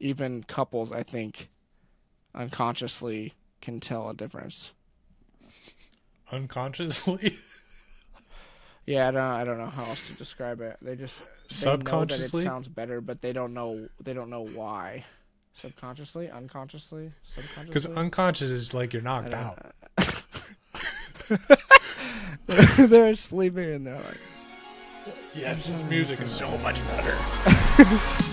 even couples, I think, unconsciously can tell a difference. Unconsciously, Yeah, I don't. I don't know how else to describe it. They just they know that subconsciously. it sounds better, but they don't know. They don't know why. Subconsciously, unconsciously, Because unconscious is like you're knocked out. don't- they're sleeping and they're like, Yes, this music is so much better.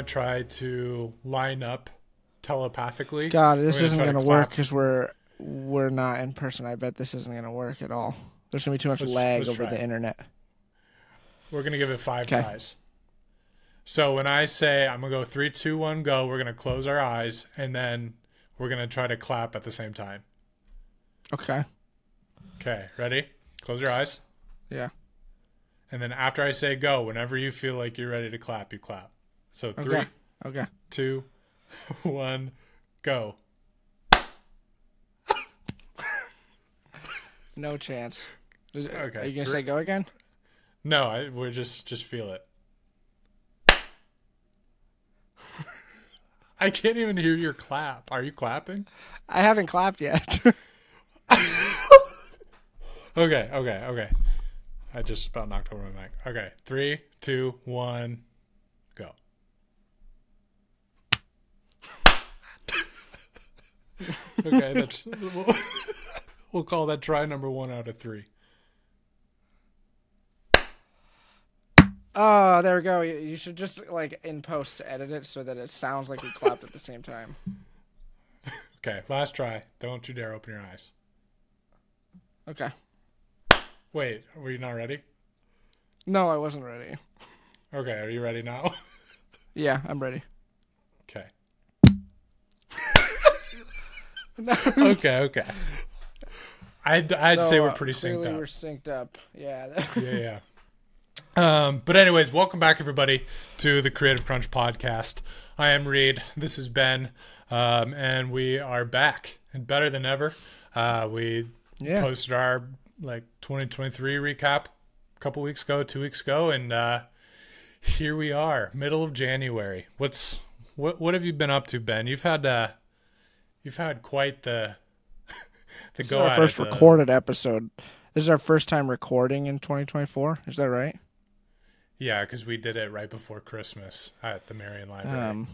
gonna try to line up telepathically. God, this gonna isn't try to gonna work because we're we're not in person. I bet this isn't gonna work at all. There's gonna be too much Let's- lag let's over try. the internet. We're gonna give it five 'Kay. tries. So when I say I'm gonna go three, two, one, go, we're gonna close our eyes and then we're gonna try to clap at the same time. Okay. Okay, ready? Close your eyes. Yeah. And then after I say go, whenever you feel like you're ready to clap, you clap. So three, Okay. Okay. two, one, go. No chance. Is- Okay, Are you gonna three- say go again? No, I, we're just just feel it. I can't even hear your clap. Are you clapping? I haven't clapped yet. Okay, okay, okay. I just about knocked over my mic. Okay, three, two, one, go. okay, that's we'll, we'll call that try number one out of three. oh, there we go. You, you should just like in post edit it so that it sounds like we clapped at the same time. Okay, last try. Don't you dare open your eyes. Okay. Wait, were you not ready? No, I wasn't ready. Okay, are you ready now? Yeah, I'm ready. Okay. No, Okay, okay. I'd I'd say we're uh, pretty synced up. We're synced up. Yeah. yeah, yeah. Um, but anyways, welcome back everybody to the Creative Krunch podcast. I am Reed. This is Ben, um, and we are back and better than ever. Uh, we yeah. posted our like 2023 recap a couple weeks ago, two weeks ago, and uh, here we are, middle of January. What's what? What have you been up to, Ben? You've had uh, you've had quite the the This go our first the- recorded episode. This is our first time recording in 2024. Is that right? Yeah, because we did it right before Christmas at the Marion Library. Um.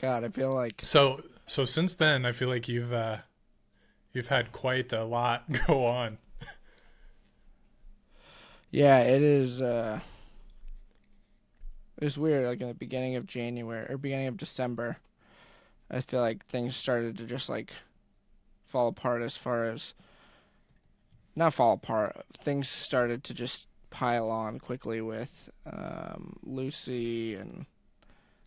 God, I feel like so so since then, I feel like you've uh, you've had quite a lot go on. yeah, it is. uh It was weird. Like in the beginning of January or beginning of December, I feel like things started to just like fall apart as far as not fall apart. Things started to just pile on quickly with um, Lucy and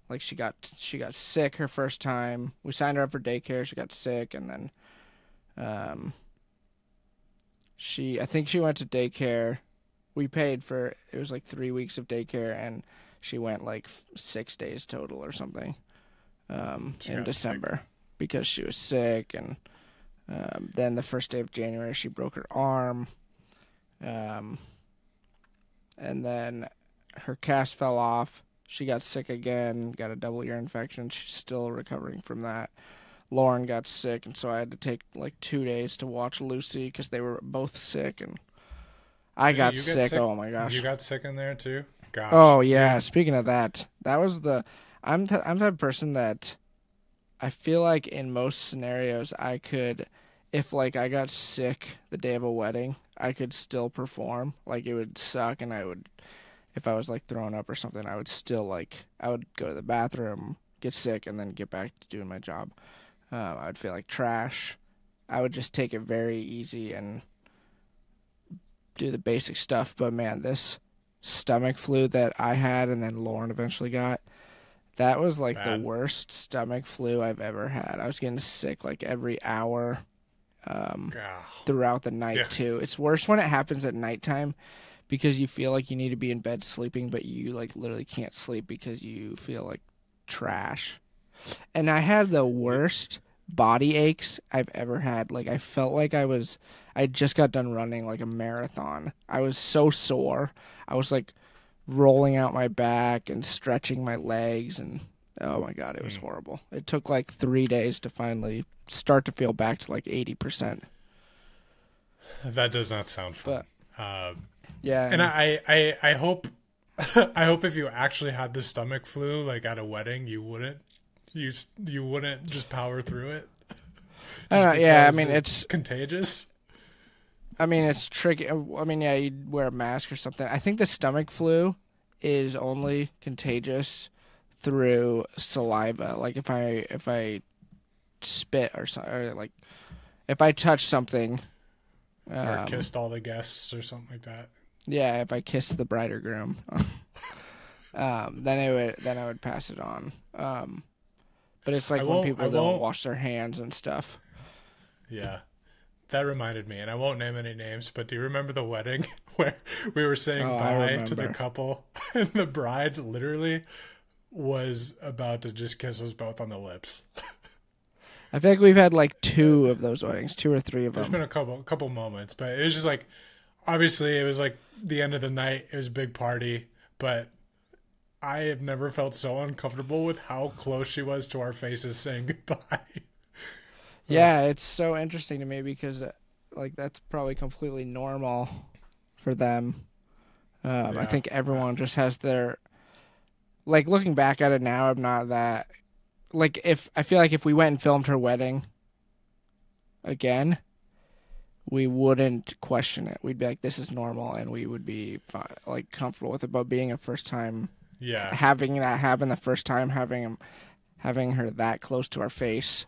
like she got she got sick her first time. We signed her up for daycare. She got sick and then um, she I think she went to daycare. We paid for it was like three weeks of daycare and she went like six days total or something um, in got sick. December because she was sick and um, then the first day of January she broke her arm um, and then her cast fell off she got sick again got a double ear infection she's still recovering from that Lauren got sick and so I had to take like two days to watch Lucy because they were both sick and I got sick. sick- oh my gosh You got sick in there too. Gosh. Oh yeah. Speaking of that, that was the. I'm I'm the person that I feel like in most scenarios I could, if like I got sick the day of a wedding, I could still perform. Like it would suck, and I would, if I was like throwing up or something, I would still like I would go to the bathroom, get sick, and then get back to doing my job. Um, I would feel like trash. I would just take it very easy and do the basic stuff. But man, this stomach flu that I had and then Lauren eventually got, that was like Bad. the worst stomach flu I've ever had. I was getting sick like every hour. um, throughout the night Yeah. too. It's worse when it happens at nighttime because you feel like you need to be in bed sleeping, but you like literally can't sleep because you feel like trash. And I had the worst body aches I've ever had. Like I felt like I was I just got done running like a marathon. I was so sore. I was like rolling out my back and stretching my legs and oh my god, it was Mm. horrible. It took like 3 days to finally start to feel back to like 80%. that does not sound fun. um, Yeah. and I, I, I hope, I hope if you actually had the stomach flu, like at a wedding, you wouldn't, you, you wouldn't just power through it. I don't know, yeah, I mean it's contagious. I mean it's tricky. I mean yeah, you'd wear a mask or something. I think the stomach flu is only contagious through saliva. Like if I if I spit or something, or like if I touch something. or um, kissed all the guests or something like that. Yeah, if I kiss the bride or groom, um, then it would then I would pass it on. Um, but it's like I when people I don't wash their hands and stuff. Yeah. That reminded me, and I won't name any names, but do you remember the wedding where we were saying Oh, bye to the couple and the bride literally was about to just kiss us both on the lips? I feel like we've had like two of those weddings, two or three of There's them. There's been a couple couple moments, but it was just like obviously it was like the end of the night, it was a big party, but I have never felt so uncomfortable with how close she was to our faces saying goodbye. Yeah, it's so interesting to me because uh, like that's probably completely normal for them. Um, Yeah. I think everyone just has their like looking back at it now. I'm not that like if I feel like if we went and filmed her wedding again, we wouldn't question it. We'd be like, "This is normal," and we would be fi- like comfortable with it. But being a first time, Yeah. having that happen the first time, having having her that close to our face,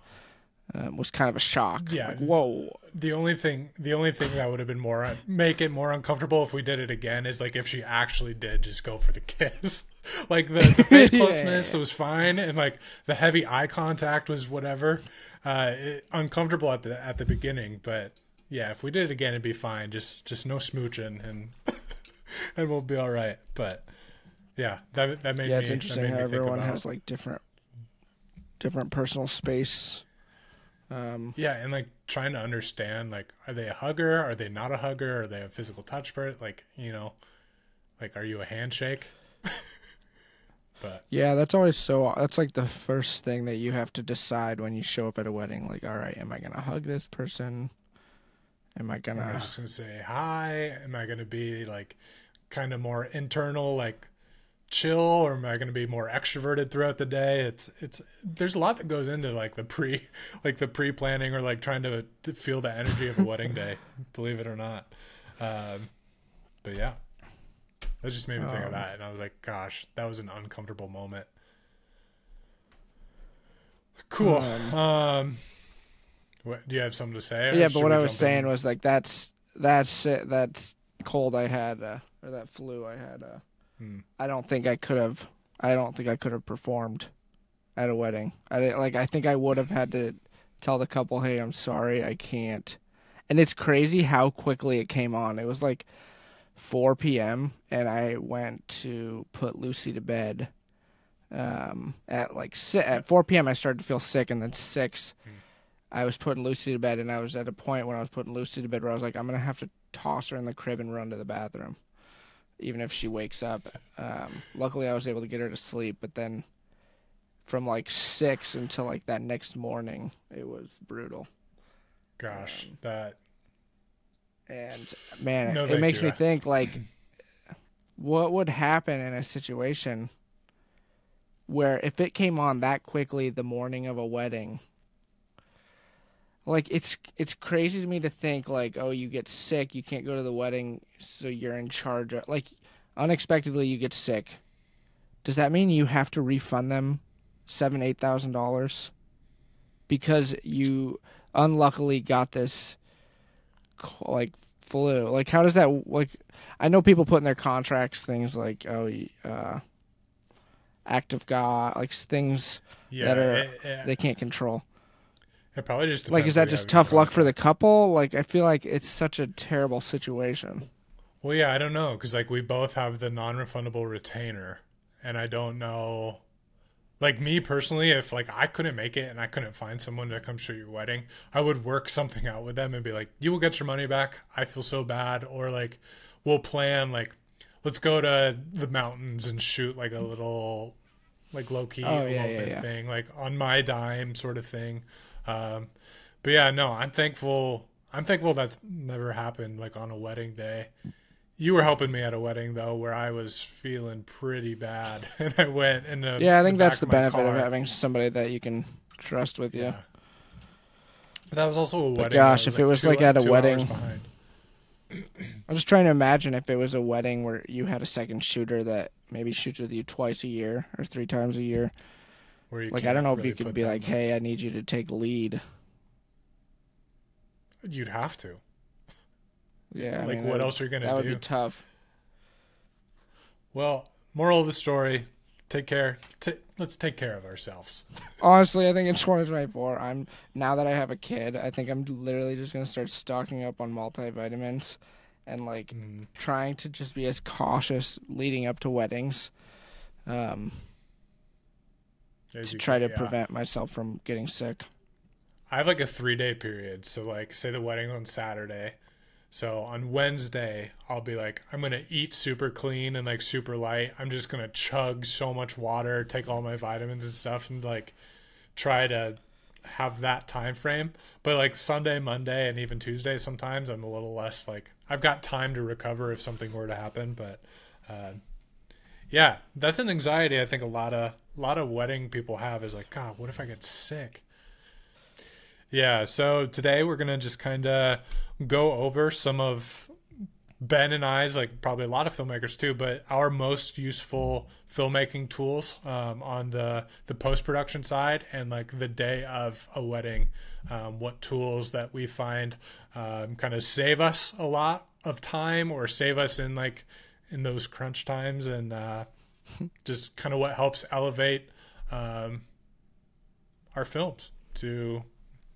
um, was kind of a shock. Yeah. Like, whoa. the only thing the only thing that would have been more make it more uncomfortable if we did it again is like if she actually did just go for the kiss like the, the face Yeah. closeness was fine and like the heavy eye contact was whatever uh it, uncomfortable at the at the beginning but yeah if we did it again it'd be fine just just no smooching and and we'll be all right but yeah that that made Yeah, me it's interesting how everyone has like different, different personal space. Um, Yeah, and like trying to understand like are they a hugger? Are they not a hugger? Are they a physical touch person? Like, you know, like are you a handshake? but yeah, that's always so. That's like the first thing that you have to decide when you show up at a wedding. Like, all right, am I gonna hug this person? Am I gonna? just gonna say hi? Am I gonna be like kind of more internal, like chill, or am I gonna be more extroverted throughout the day? It's it's there's a lot that goes into like the pre like the pre planning or like trying to, to feel the energy of a wedding day, believe it or not. Um, but yeah. That just made me think of Um, that, and I was like, "Gosh, that was an uncomfortable moment." Cool. Um, Um, what do you have something to say? yeah, but what I was saying in? was like that's that's it. That's cold I had uh, or that flu I had. Uh, I don't think I could have. I don't think I could have performed at a wedding. I didn't- like. I think I would have had to tell the couple, "Hey, I'm sorry, I can't." And it's crazy how quickly it came on. It was like 4 p.m. and I went to put Lucy to bed. Um, at like si- at 4 p.m. I started to feel sick, and then six, I was putting Lucy to bed, and I was at a point when I was putting Lucy to bed where I was like, I'm gonna have to toss her in the crib and run to the bathroom, even if she wakes up. Um, luckily, I was able to get her to sleep, but then from like six until like that next morning, it was brutal. Gosh, that And man, No, it makes you. me think like, what would happen in a situation where if it came on that quickly the morning of a wedding? Like it's it's crazy to me to think like, oh, you get sick, you can't go to the wedding, so you're in charge of like unexpectedly you get sick. Does that mean you have to refund them seven, eight thousand dollars? Because you unluckily got this like flu. Like how does that like I know people put in their contracts things like oh uh act of God like things yeah, that are it- it- they can't control. It probably just like is that just tough luck for the couple? Like I feel like it's such a terrible situation. Well, yeah, I don't know because like we both have the non-refundable retainer, and I don't know. Like me personally, if like I couldn't make it and I couldn't find someone to come show your wedding, I would work something out with them and be like, "You will get your money back." I feel so bad, or like we'll plan like, let's go to the mountains and shoot like a little, like low key Oh, yeah, yeah, yeah. thing, like on my dime sort of thing. Um, but yeah, no, I'm thankful. I'm thankful that's never happened like on a wedding day. You were helping me at a wedding though, where I was feeling pretty bad, and I went and Yeah, I think back that's the my benefit of having somebody that you can trust with you. Yeah. That was also a wedding. gosh, if it was, two- like, at a wedding-. I'm just trying to imagine if it was a wedding where you had a second shooter that maybe shoots with you twice a year or three times a year. Where you Like I don't know if you could be them- like, "Hey, I need you to take lead." you'd have to. Yeah, I like, mean, what that else are you Would, gonna that would do? be tough. Well, moral of the story: take care. Ta let's take care of ourselves. Honestly, I think in 2024, I'm now that I have a kid, I think I'm literally just gonna start stocking up on multivitamins and like Mm, trying to just be as cautious leading up to weddings, um, as to try can- to yeah. prevent myself from getting sick. I have like a three day period. So like say the wedding on Saturday. So on Wednesday, I'll be like, I'm gonna eat super clean and like super light. I'm just gonna chug so much water, take all my vitamins and stuff, and like try to have that time frame. But like Sunday, Monday, and even Tuesday, sometimes I'm a little less like I've got time to recover if something were to happen. But uh, yeah, that's an anxiety I think a lot of a lot of wedding people have is like, God, what if I get sick? Yeah, so today we're gonna just kind of go over some of Ben and I's, like probably a lot of filmmakers too, but our most useful filmmaking tools um, on the the post production side and like the day of a wedding. Um, what tools that we find um, kind of save us a lot of time or save us in like in those crunch times and uh, just kind of what helps elevate um, our films to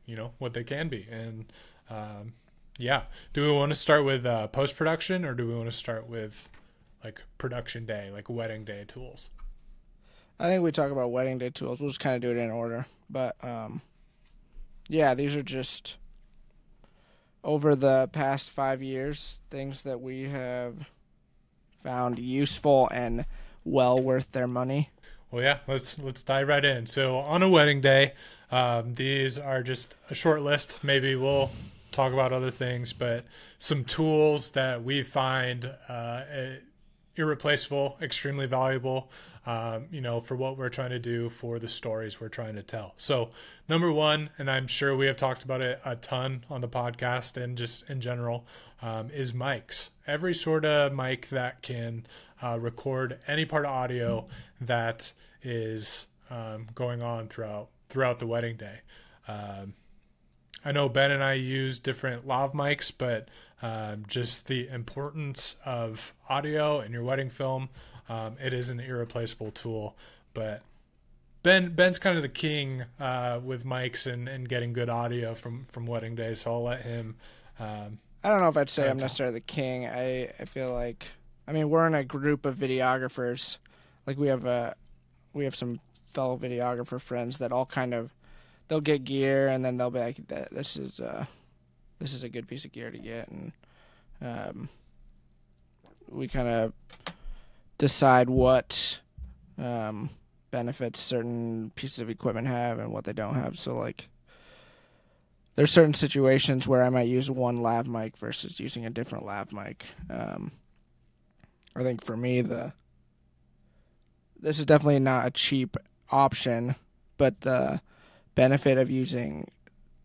you know what they can be and um, yeah do we want to start with uh, post-production or do we want to start with like production day like wedding day tools I think we talk about wedding day tools. We'll just kind of do it in order. But um, yeah, these are just over the past five years things that we have found useful and well worth their money. well yeah let's let's dive right in. So on a wedding day um, these are just a short list. Maybe we'll talk about other things but some tools that we find uh, eh, irreplaceable extremely valuable um, you know for what we're trying to do for the stories we're trying to tell. So number one and i'm sure we have talked about it a ton on the podcast and just in general um, is mics. Every sort of mic that can uh, record any part of audio that is um, going on throughout throughout the wedding day um, I know Ben and I use different lav mics, but um, just the importance of audio in your wedding film, um, it is an irreplaceable tool. But Ben Ben's kind of the king uh, with mics and, and getting good audio from from wedding day, so I'll let him. Um, I don't know if I'd say I'm necessarily the king. I, I feel like I mean we're in a group of videographers. Like we have a we have some fellow videographer friends that all kind of they'll get gear and then they'll be like this is uh this is a good piece of gear to get and um we kind of decide what um benefits certain pieces of equipment have and what they don't have. So like there's certain situations where I might use one lav mic versus using a different lav mic. Um, I think for me the this is definitely not a cheap option, but the benefit of using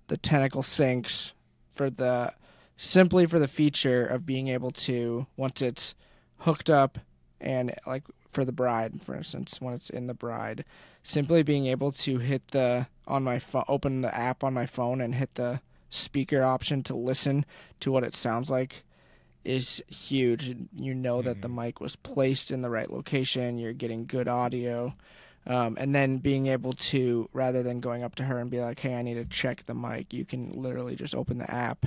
the Tentacle Syncs for the simply for the feature of being able to once it's hooked up and like for the bride for instance when it's in the bride simply being able to hit the on my phone open the app on my phone and hit the speaker option to listen to what it sounds like is huge. You know that the mic was placed in the right location. You're getting good audio. Um, and then being able to, rather than going up to her and be like, "Hey, I need to check the mic," you can literally just open the app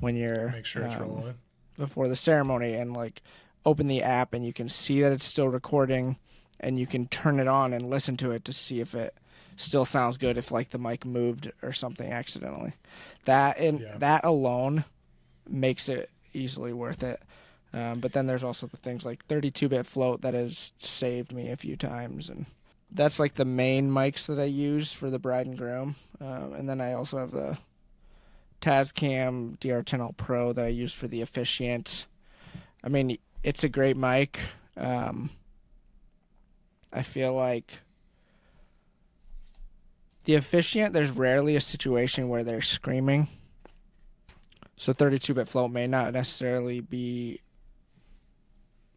when you're Make sure it's um, rolling. before the ceremony and like open the app and you can see that it's still recording and you can turn it on and listen to it to see if it still sounds good if like the mic moved or something accidentally. That and Yeah. that alone makes it easily worth it um, but then there's also the things like 32-bit float that has saved me a few times and that's like the main mics that i use for the bride and groom um, and then i also have the Tascam DR10L Pro that I use for the officiant. I mean, it's a great mic. Um, I feel like the officiant, there's rarely a situation where they're screaming. So 32-bit float may not necessarily be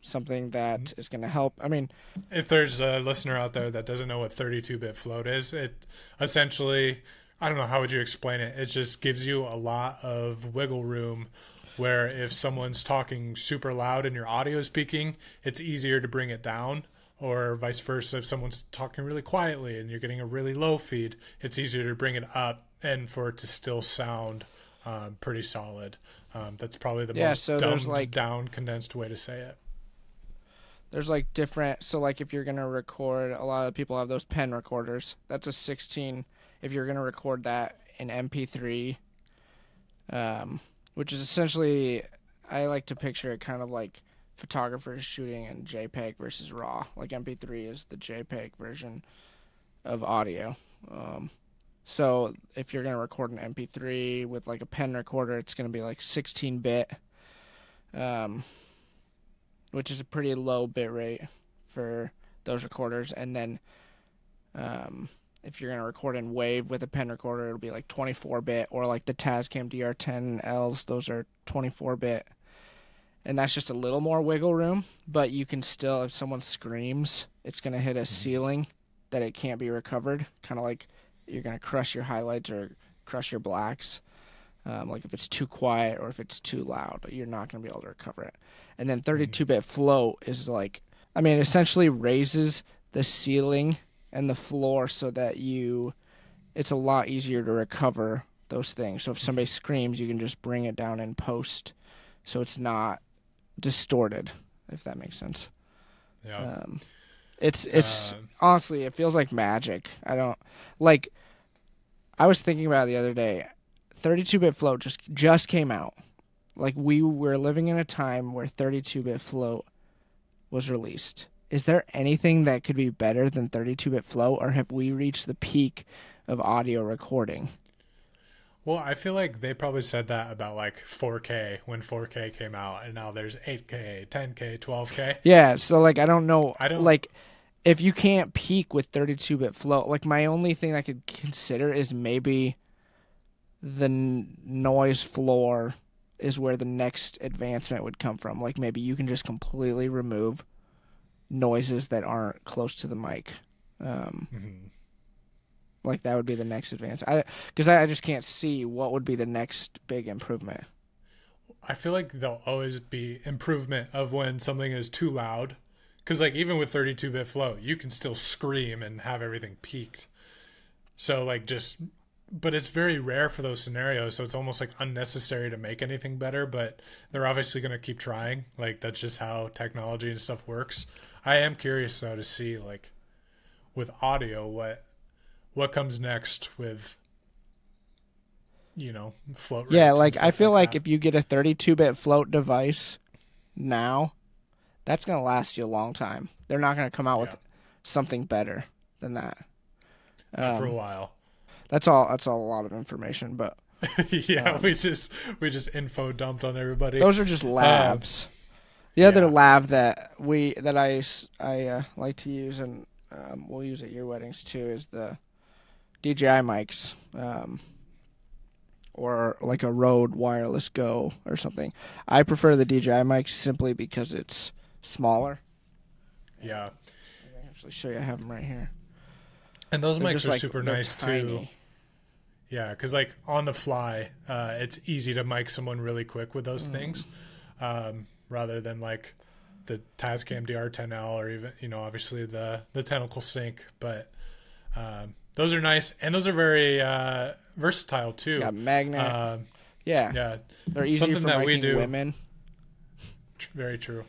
something that mm-hmm. is going to help. I mean, If there's a listener out there that doesn't know what 32-bit float is, it essentially, I don't know how would you explain it. It just gives you a lot of wiggle room where if someone's talking super loud and your audio is peaking, it's easier to bring it down. Or vice versa, if someone's talking really quietly and you're getting a really low feed, it's easier to bring it up and for it to still sound um, pretty solid. Um, that's probably the Yeah, most so dumbed like- down, condensed way to say it. there's like different so like if you're going to record a lot of people have those pen recorders that's a 16 if you're going to record that in mp3 um, which is essentially i like to picture it kind of like photographers shooting in jpeg versus raw like mp3 is the jpeg version of audio um, so if you're going to record an mp3 with like a pen recorder it's going to be like 16 bit um, which is a pretty low bit rate for those recorders. And then um, if you're going to record in WAVE with a pen recorder, it'll be like 24 bit, or like the Tascam DR10Ls, those are 24 bit. And that's just a little more wiggle room, but you can still, if someone screams, it's going to hit a ceiling that it can't be recovered. Kind of like you're going to crush your highlights or crush your blacks. Um, like if it's too quiet or if it's too loud, you're not going to be able to recover it. And then 32-bit float is like, I mean, essentially raises the ceiling and the floor so that you, it's a lot easier to recover those things. So if somebody screams, you can just bring it down in post, so it's not distorted. If that makes sense. Yeah. Um, it's it's Uh, honestly, it feels like magic. I don't like. I was thinking about it the other day. 32-bit float just just came out. Like we were living in a time where 32-bit float was released. Is there anything that could be better than 32-bit float, or have we reached the peak of audio recording? Well, I feel like they probably said that about like 4K when 4K came out, and now there's 8K, 10K, 12K. Yeah, so like I don't know. I don't- like if you can't peak with 32-bit float. Like my only thing I could consider is maybe the n- noise floor is where the next advancement would come from. Like maybe you can just completely remove noises that aren't close to the mic. Um, Mhm. like that would be the next advance. I because I, I just can't see what would be the next big improvement. I feel like there'll always be improvement of when something is too loud. Because, like, even with 32 bit float, you can still scream and have everything peaked. So, like, just, but it's very rare for those scenarios. So, it's almost like unnecessary to make anything better. But they're obviously going to keep trying. Like, that's just how technology and stuff works. I am curious, though, to see, like, with audio, what what comes next with you know float Yeah, like I feel like that. if you get a 32-bit float device now, that's gonna last you a long time. They're not gonna come out with something better than that. Not for a Um, while. that's all. That's all a lot of information, but yeah, um, we just we just info dumped on everybody. those are just lavs. the other yeah. lav that we that I I, uh, like to use and um, we'll use at your weddings too is the DJI mics. Um, or like a Rode Wireless Go or something. I prefer the DJI mics simply because it's smaller. yeah, I can actually show you. I have them right here. and those They're mics are like, super nice too. Yeah, because like on the fly, uh, it's easy to mic someone really quick with those Mm. things, um, rather than like the Tascam DR10L or even you know obviously the the Tentacle Sync, but um, those are nice and those are very uh, versatile too. Got magnet. Um, yeah. yeah, They're easy something for that we do- women. very true.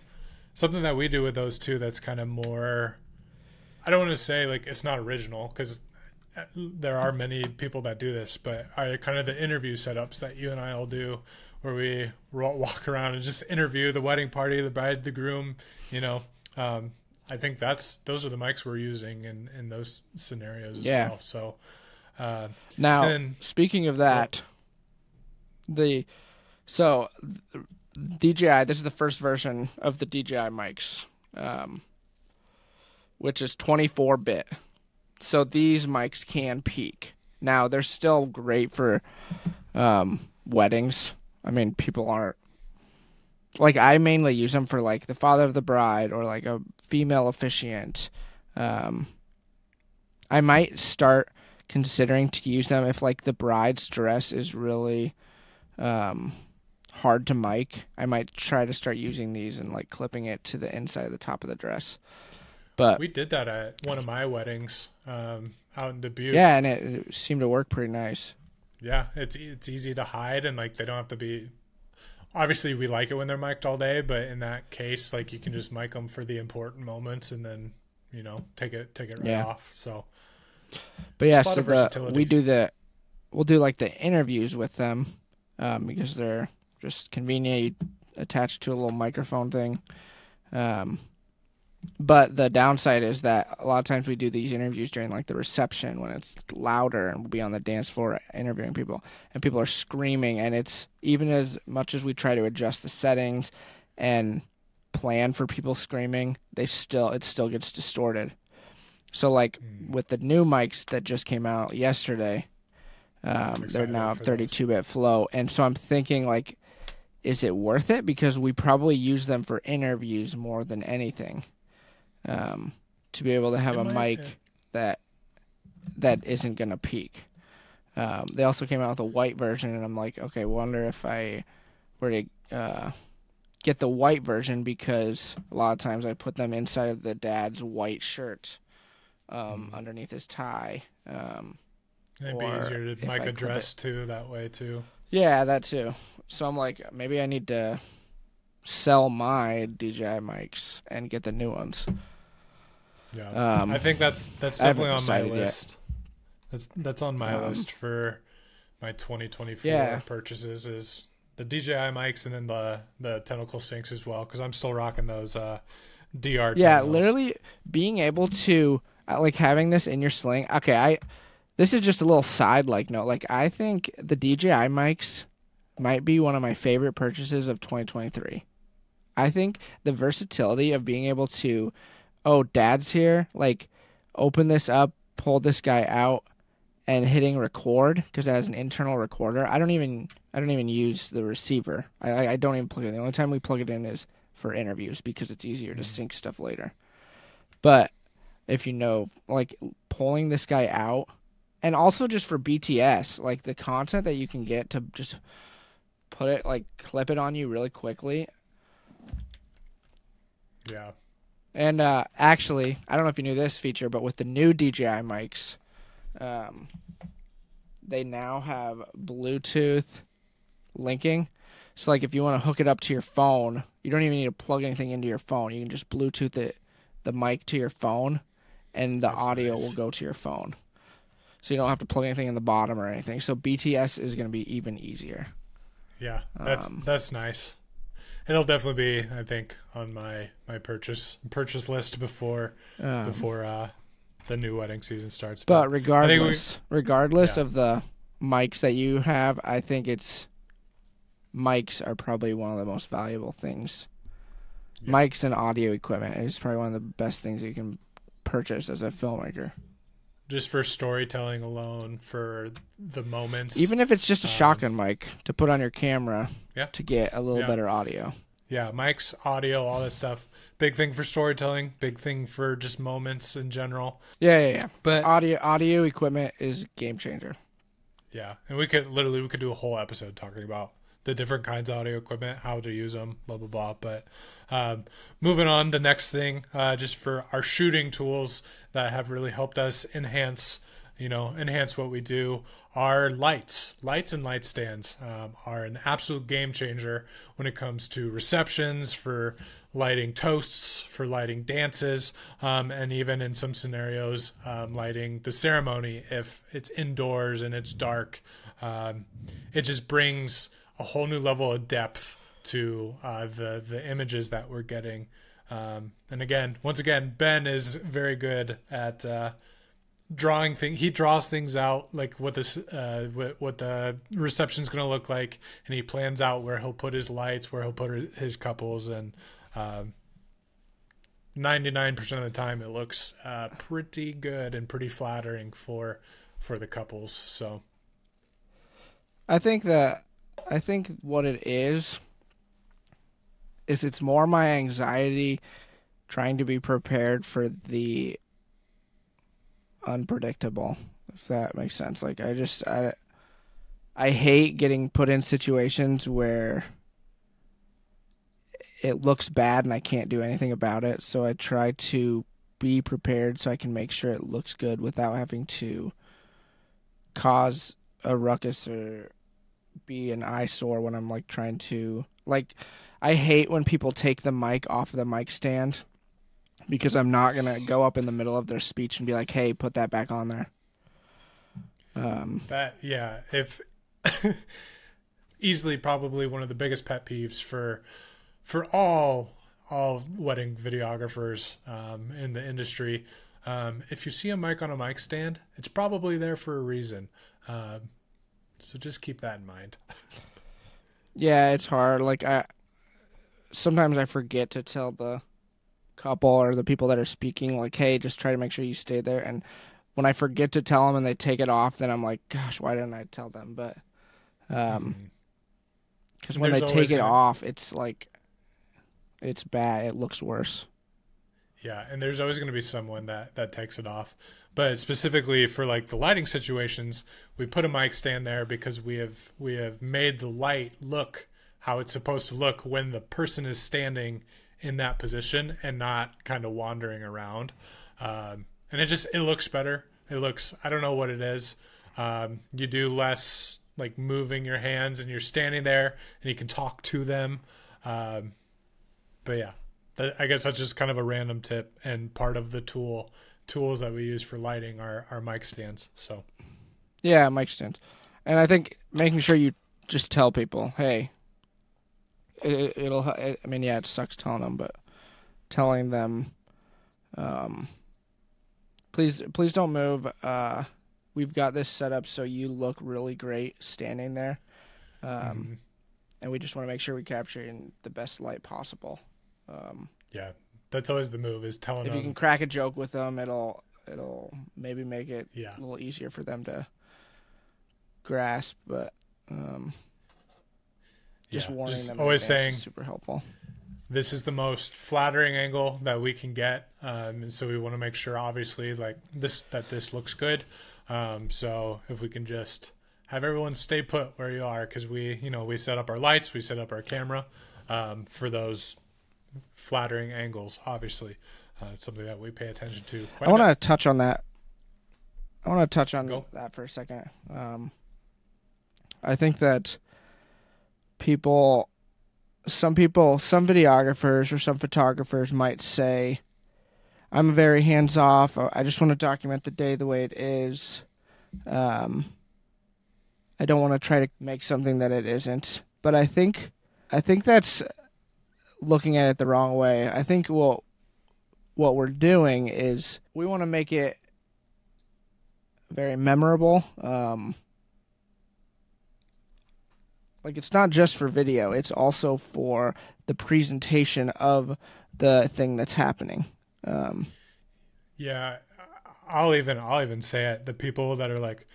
Something that we do with those two that's kind of more. I don't want to say like it's not original because there are many people that do this, but are kind of the interview setups that you and I will do, where we walk around and just interview the wedding party, the bride, the groom. You know, um, I think that's those are the mics we're using in in those scenarios as Yeah. well. So, uh, Now, speaking of that, the so DJI. This is the first version of the DJI mics, um, which is 24 bit. So these mics can peak. Now they're still great for um, weddings. I mean, people aren't like I mainly use them for like the father of the bride or like a female officiant. Um, I might start considering to use them if like the bride's dress is really um, hard to mic. I might try to start using these and like clipping it to the inside of the top of the dress. But we did that at one of my weddings um, out in Dubuque. yeah, and it, it seemed to work pretty nice. Yeah, it's it's easy to hide and like they don't have to be. Obviously, we like it when they're mic'd all day, but in that case, like you can just mic them for the important moments and then you know take it take it right Yeah. off. So But yeah, Just a lot so the, we do the we'll do like the interviews with them um, because they're just convenient. You attach to a little microphone thing. Um, but the downside is that a lot of times we do these interviews during like the reception when it's louder and we'll be on the dance floor interviewing people and people are screaming and it's even as much as we try to adjust the settings and plan for people screaming, they still it still gets distorted. So like Mm. with the new mics that just came out yesterday, um, they're now for 32 bit float, and so I'm thinking like, is it worth it? Because we probably use them for interviews more than anything. Um, to be able to have It a mic that that isn't gonna peak. Um, they also came out with a white version, and I'm like, okay, wonder if I were to uh, get the white version because a lot of times I put them inside of the dad's white shirt um, Mhm. underneath his tie. Um, it'd be easier to mic a dress too that way too. Yeah, that too. So I'm like, maybe I need to sell my DJI mics and get the new ones. Yeah, Um, I think that's that's definitely on my decided yet. list. That's that's on my Um, list for my 2024 Yeah. purchases is the DJI mics and then the the Tentacle Syncs as well because I'm still rocking those uh, DR. yeah, 10Ls. literally being able to uh, like having this in your sling. Okay, I this is just a little side like note. Like I think the DJI mics might be one of my favorite purchases of 2023. I think the versatility of being able to oh, dad's here, like open this up, pull this guy out and hitting record because it has an internal recorder. I don't even I don't even use the receiver. I I- don't even plug it in. The only time we plug it in is for interviews because it's easier to Mhm. sync stuff later. But if you know, like pulling this guy out, and also just for BTS, like the content that you can get to just put it like clip it on you really quickly. yeah, And uh, actually, I don't know if you knew this feature, but with the new DJI mics, um, they now have Bluetooth linking. So, like, if you want to hook it up to your phone, you don't even need to plug anything into your phone. You can just Bluetooth it, the mic to your phone, and the That's audio nice. will go to your phone. So you don't have to plug anything in the bottom or anything. So BTS is going to be even easier. yeah. That's Um, that's nice. It'll definitely be, I think, on my my purchase purchase list before Um, before uh, the new wedding season starts. But we- regardless, regardless Yeah. of the mics that you have, I think it's mics are probably one of the most valuable things. Yeah. Mics and audio equipment is probably one of the best things you can purchase as a filmmaker. Just for storytelling alone, for the moments, Even if it's just a Um, shotgun mic to put on your camera Yeah. to get a little Yeah. better audio. Yeah, mics, audio, all that stuff. Big thing for storytelling, big thing for just moments in general. Yeah, yeah, yeah. But Audio audio equipment is game changer. yeah, and we could literally we could do a whole episode talking about the different kinds of audio equipment, how to use them, blah blah blah. But um, moving on, the next thing, uh, just for our shooting tools that have really helped us enhance, you know, enhance what we do. Are lights, lights and light stands um, are an absolute game changer when it comes to receptions for lighting toasts, for lighting dances, um, and even in some scenarios, um, lighting the ceremony if it's indoors and it's dark. Um, it just brings a whole new level of depth to uh, the the images that we're getting. Um, and again, once again, Ben is very good at uh, drawing things. He draws things out like what this uh, what, what the reception's going to look like, and he plans out where he'll put his lights, where he'll put his couples, and um, ninety nine percent of the time it looks uh, pretty good and pretty flattering for for the couples. So I think that I think what it is is it's more my anxiety trying to be prepared for the unpredictable if that makes sense. Like i just i i hate getting put in situations where it looks bad and i can't do anything about it. So i try to be prepared so i can make sure it looks good without having to cause a ruckus or be an eyesore when i'm like trying to like I hate when people take the mic off of the mic stand because I'm not gonna go up in the middle of their speech and be like, "Hey, put that back on there." Um, that yeah, if easily probably one of the biggest pet peeves for for all all wedding videographers um, in the industry. Um, if you see a mic on a mic stand, it's probably there for a reason. Um, so just keep that in mind. yeah, it's hard. Like I, sometimes I forget to tell the couple or the people that are speaking, like, hey, just try to make sure you stay there. And when I forget to tell them and they take it off, then I'm like, gosh, why didn't I tell them? But, um, because mm-hmm. when There's they take it gonna... off, it's like, it's bad. It looks worse. Yeah, and there's always going to be someone that that takes it off. But specifically for like the lighting situations, we put a mic stand there because we have we have made the light look how it's supposed to look when the person is standing in that position and not kind of wandering around. Um, and it just it looks better. It looks I don't know what it is. Um, you do less like moving your hands and you're standing there and you can talk to them. Um, but yeah, that, I guess that's just kind of a random tip and part of the tool tools that we use for lighting are our mic stands. So yeah, mic stands, and I think making sure you just tell people, hey, it, will I mean, yeah, it sucks telling them, but telling them, um, please, please don't move. Uh, we've got this set up so you look really great standing there, um, mm-hmm. and we just want to make sure we capture in the best light possible. Um, yeah, that's always the move is telling. If them... you can crack a joke with them, it'll it'll maybe make it yeah. a little easier for them to grasp, but. Um, just yeah, warning just them. Always saying super helpful. This is the most flattering angle that we can get, um, and so we want to make sure, obviously, like this that this looks good. Um, so if we can just have everyone stay put where you are, because we, you know, we set up our lights, we set up our camera um, for those flattering angles. Obviously, uh, it's something that we pay attention to. I want to touch on that. I want to touch on Go. that for a second. Um, I think that people some people some videographers or some photographers might say i'm very hands off i just want to document the day the way it is. Um, i don't want to try to make something that it isn't. But i think i think that's looking at it the wrong way. I think what what we're doing is we want to make it very memorable. Um, like it's not just for video, it's also for the presentation of the thing that's happening. Um, yeah, I'll even I'll even say it. The people that are like,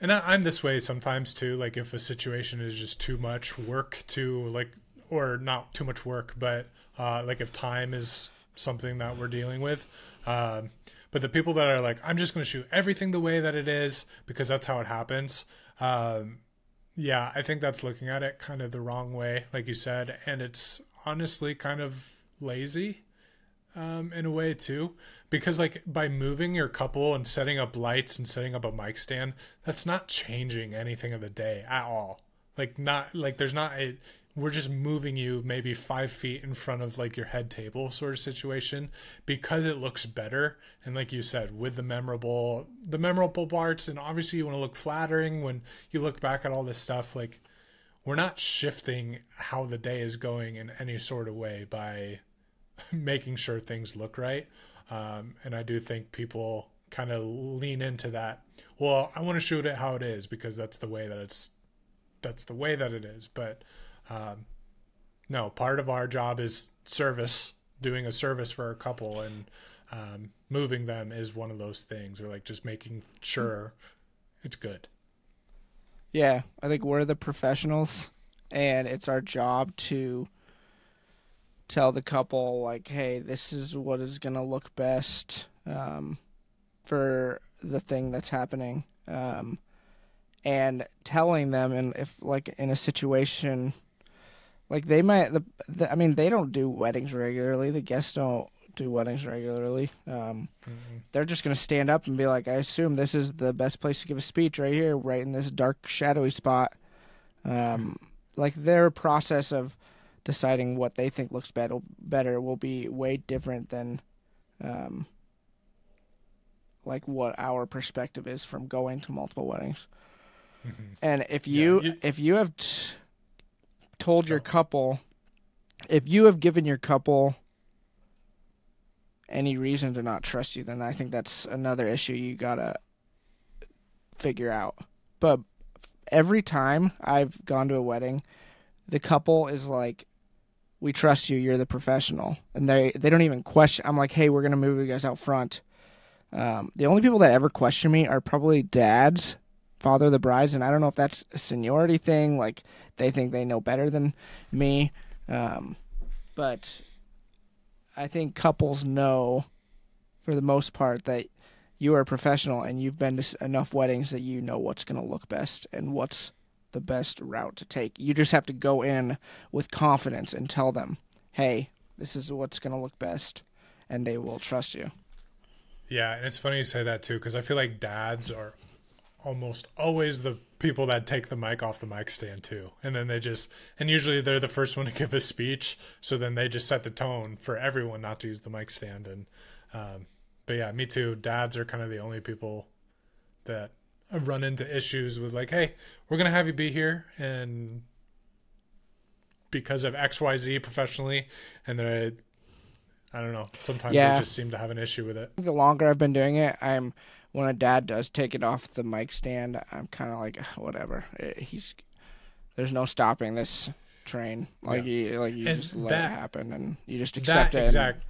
and I, am this way sometimes too. Like if a situation is just too much work to like, or not too much work, but uh, like if time is something that we're dealing with. Um, but the people that are like, I'm just going to shoot everything the way that it is because that's how it happens. Um, Yeah, I think that's looking at it kind of the wrong way, like you said, and it's honestly kind of lazy um, in a way too, because like by moving your couple and setting up lights and setting up a mic stand, that's not changing anything of the day at all. Like not like there's not a we're just moving you maybe five feet in front of like your head table sort of situation because it looks better. And like you said with the memorable the memorable parts and obviously you want to look flattering when you look back at all this stuff like we're not shifting how the day is going in any sort of way by making sure things look right. Um, and i do think people kind of lean into that. Well i want to shoot it how it is because that's the way that it's that's the way that it is. But um, no, part of our job is service, doing a service for a couple, and um, moving them is one of those things, or like just making sure it's good. Yeah, I think we're the professionals, and it's our job to tell the couple like, "Hey, this is what is gonna look best um, for the thing that's happening," um, and telling them, and if like in a situation like they might, the, the, I mean, they don't do weddings regularly. The guests don't do weddings regularly. Um, mm-hmm. They're just gonna stand up and be like, "I assume this is the best place to give a speech right here, right in this dark, shadowy spot." Um, like their process of deciding what they think looks better better will be way different than, um, like what our perspective is from going to multiple weddings. Mm-hmm. And if you, yeah, you, if you have t- told your couple, if you have given your couple any reason to not trust you, then I think that's another issue you gotta figure out. But every time I've gone to a wedding, the couple is like, "We trust you. You're the professional," and they they don't even question. I'm like, "Hey, we're gonna move you guys out front." Um, the only people that ever question me are probably dads father the brides, and I don't know if that's a seniority thing, like they think they know better than me, um, but I think couples know, for the most part, that you are a professional and you've been to enough weddings that you know what's going to look best and what's the best route to take. You just have to go in with confidence and tell them, "Hey, this is what's going to look best," and they will trust you. Yeah, and it's funny you say that too because I feel like dads are almost always the people that take the mic off the mic stand too. And then they just and usually they're the first one to give a speech, so then they just set the tone for everyone not to use the mic stand and um but yeah, me too. Dads are kind of the only people that run into issues with like, "Hey, we're going to have you be here and because of XYZ professionally and they I don't know. Sometimes yeah. they just seem to have an issue with it. The longer I've been doing it, I'm when a dad does take it off the mic stand, I'm kind of like, whatever. He's there's no stopping this train. Like yeah. you, like you and just let that, it happen, and you just accept it. Exact,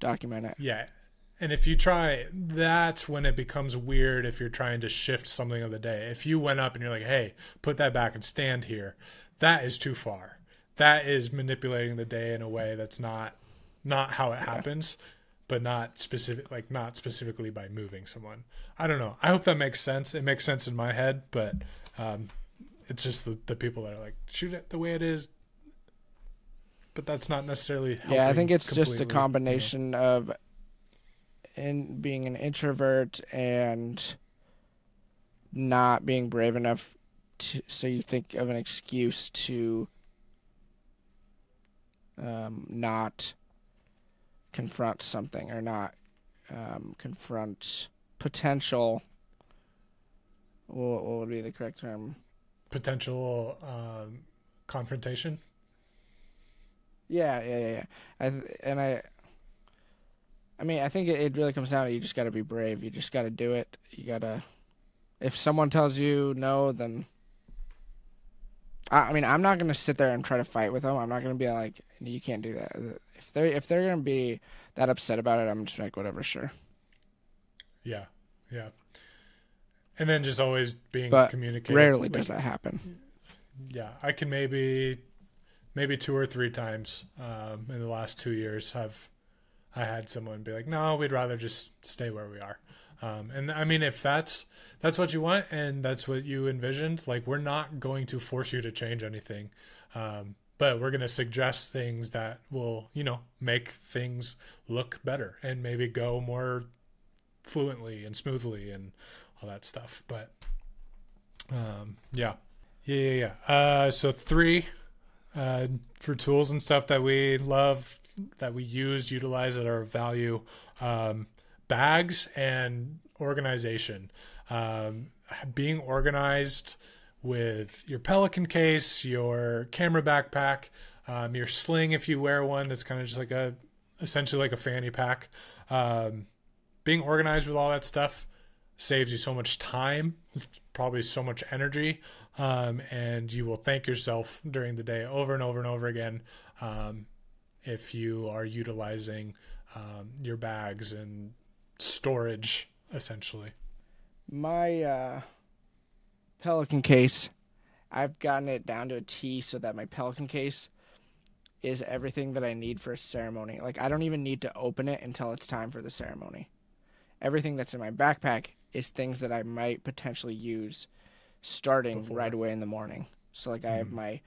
document it. Yeah, and if you try, that's when it becomes weird. If you're trying to shift something of the day, if you went up and you're like, "Hey, put that back and stand here," that is too far. That is manipulating the day in a way that's not not how it yeah. happens but not specific like not specifically by moving someone. I don't know. I hope that makes sense. It makes sense in my head, but um, it's just the, the people that are like shoot it the way it is. But that's not necessarily. Yeah, I think it's just a combination you know? of in being an introvert and not being brave enough to, so you think of an excuse to um, not confront something or not um, confront potential. What, what, would be the correct term? Potential um, confrontation. Yeah, yeah, yeah. yeah. I and I. I mean, I think it, it really comes down to you just got to be brave. You just got to do it. You got to. If someone tells you no, then. I, I mean, I'm not gonna sit there and try to fight with them. I'm not gonna be like, you can't do that if they're if they're gonna be that upset about it, I'm just like whatever, sure. Yeah, yeah. And then just always being but communicative. Rarely does that happen. Yeah, I can maybe maybe two or three times um, in the last two years have I had someone be like, "No, we'd rather just stay where we are." Um, and I mean, if that's that's what you want and that's what you envisioned, like we're not going to force you to change anything, um, but we're going to suggest things that will, you know, make things look better and maybe go more fluently and smoothly and all that stuff. But um, yeah, yeah, yeah, yeah. Uh, so three uh, for tools and stuff that we love, that we use, utilize at our value. Um, bags and organization. Um, being organized with your Pelican case, your camera backpack, um, your sling if you wear one that's kind of just like a essentially like a fanny pack. Um, being organized with all that stuff saves you so much time, probably so much energy, um, and you will thank yourself during the day over and over and over again um, if you are utilizing um, your bags and storage essentially. My uh, Pelican case, I've gotten it down to a T so that my Pelican case is everything that I need for a ceremony. Like I don't even need to open it until it's time for the ceremony. Everything that's in my backpack is things that I might potentially use starting Before. right away in the morning. So like I have mm-hmm. my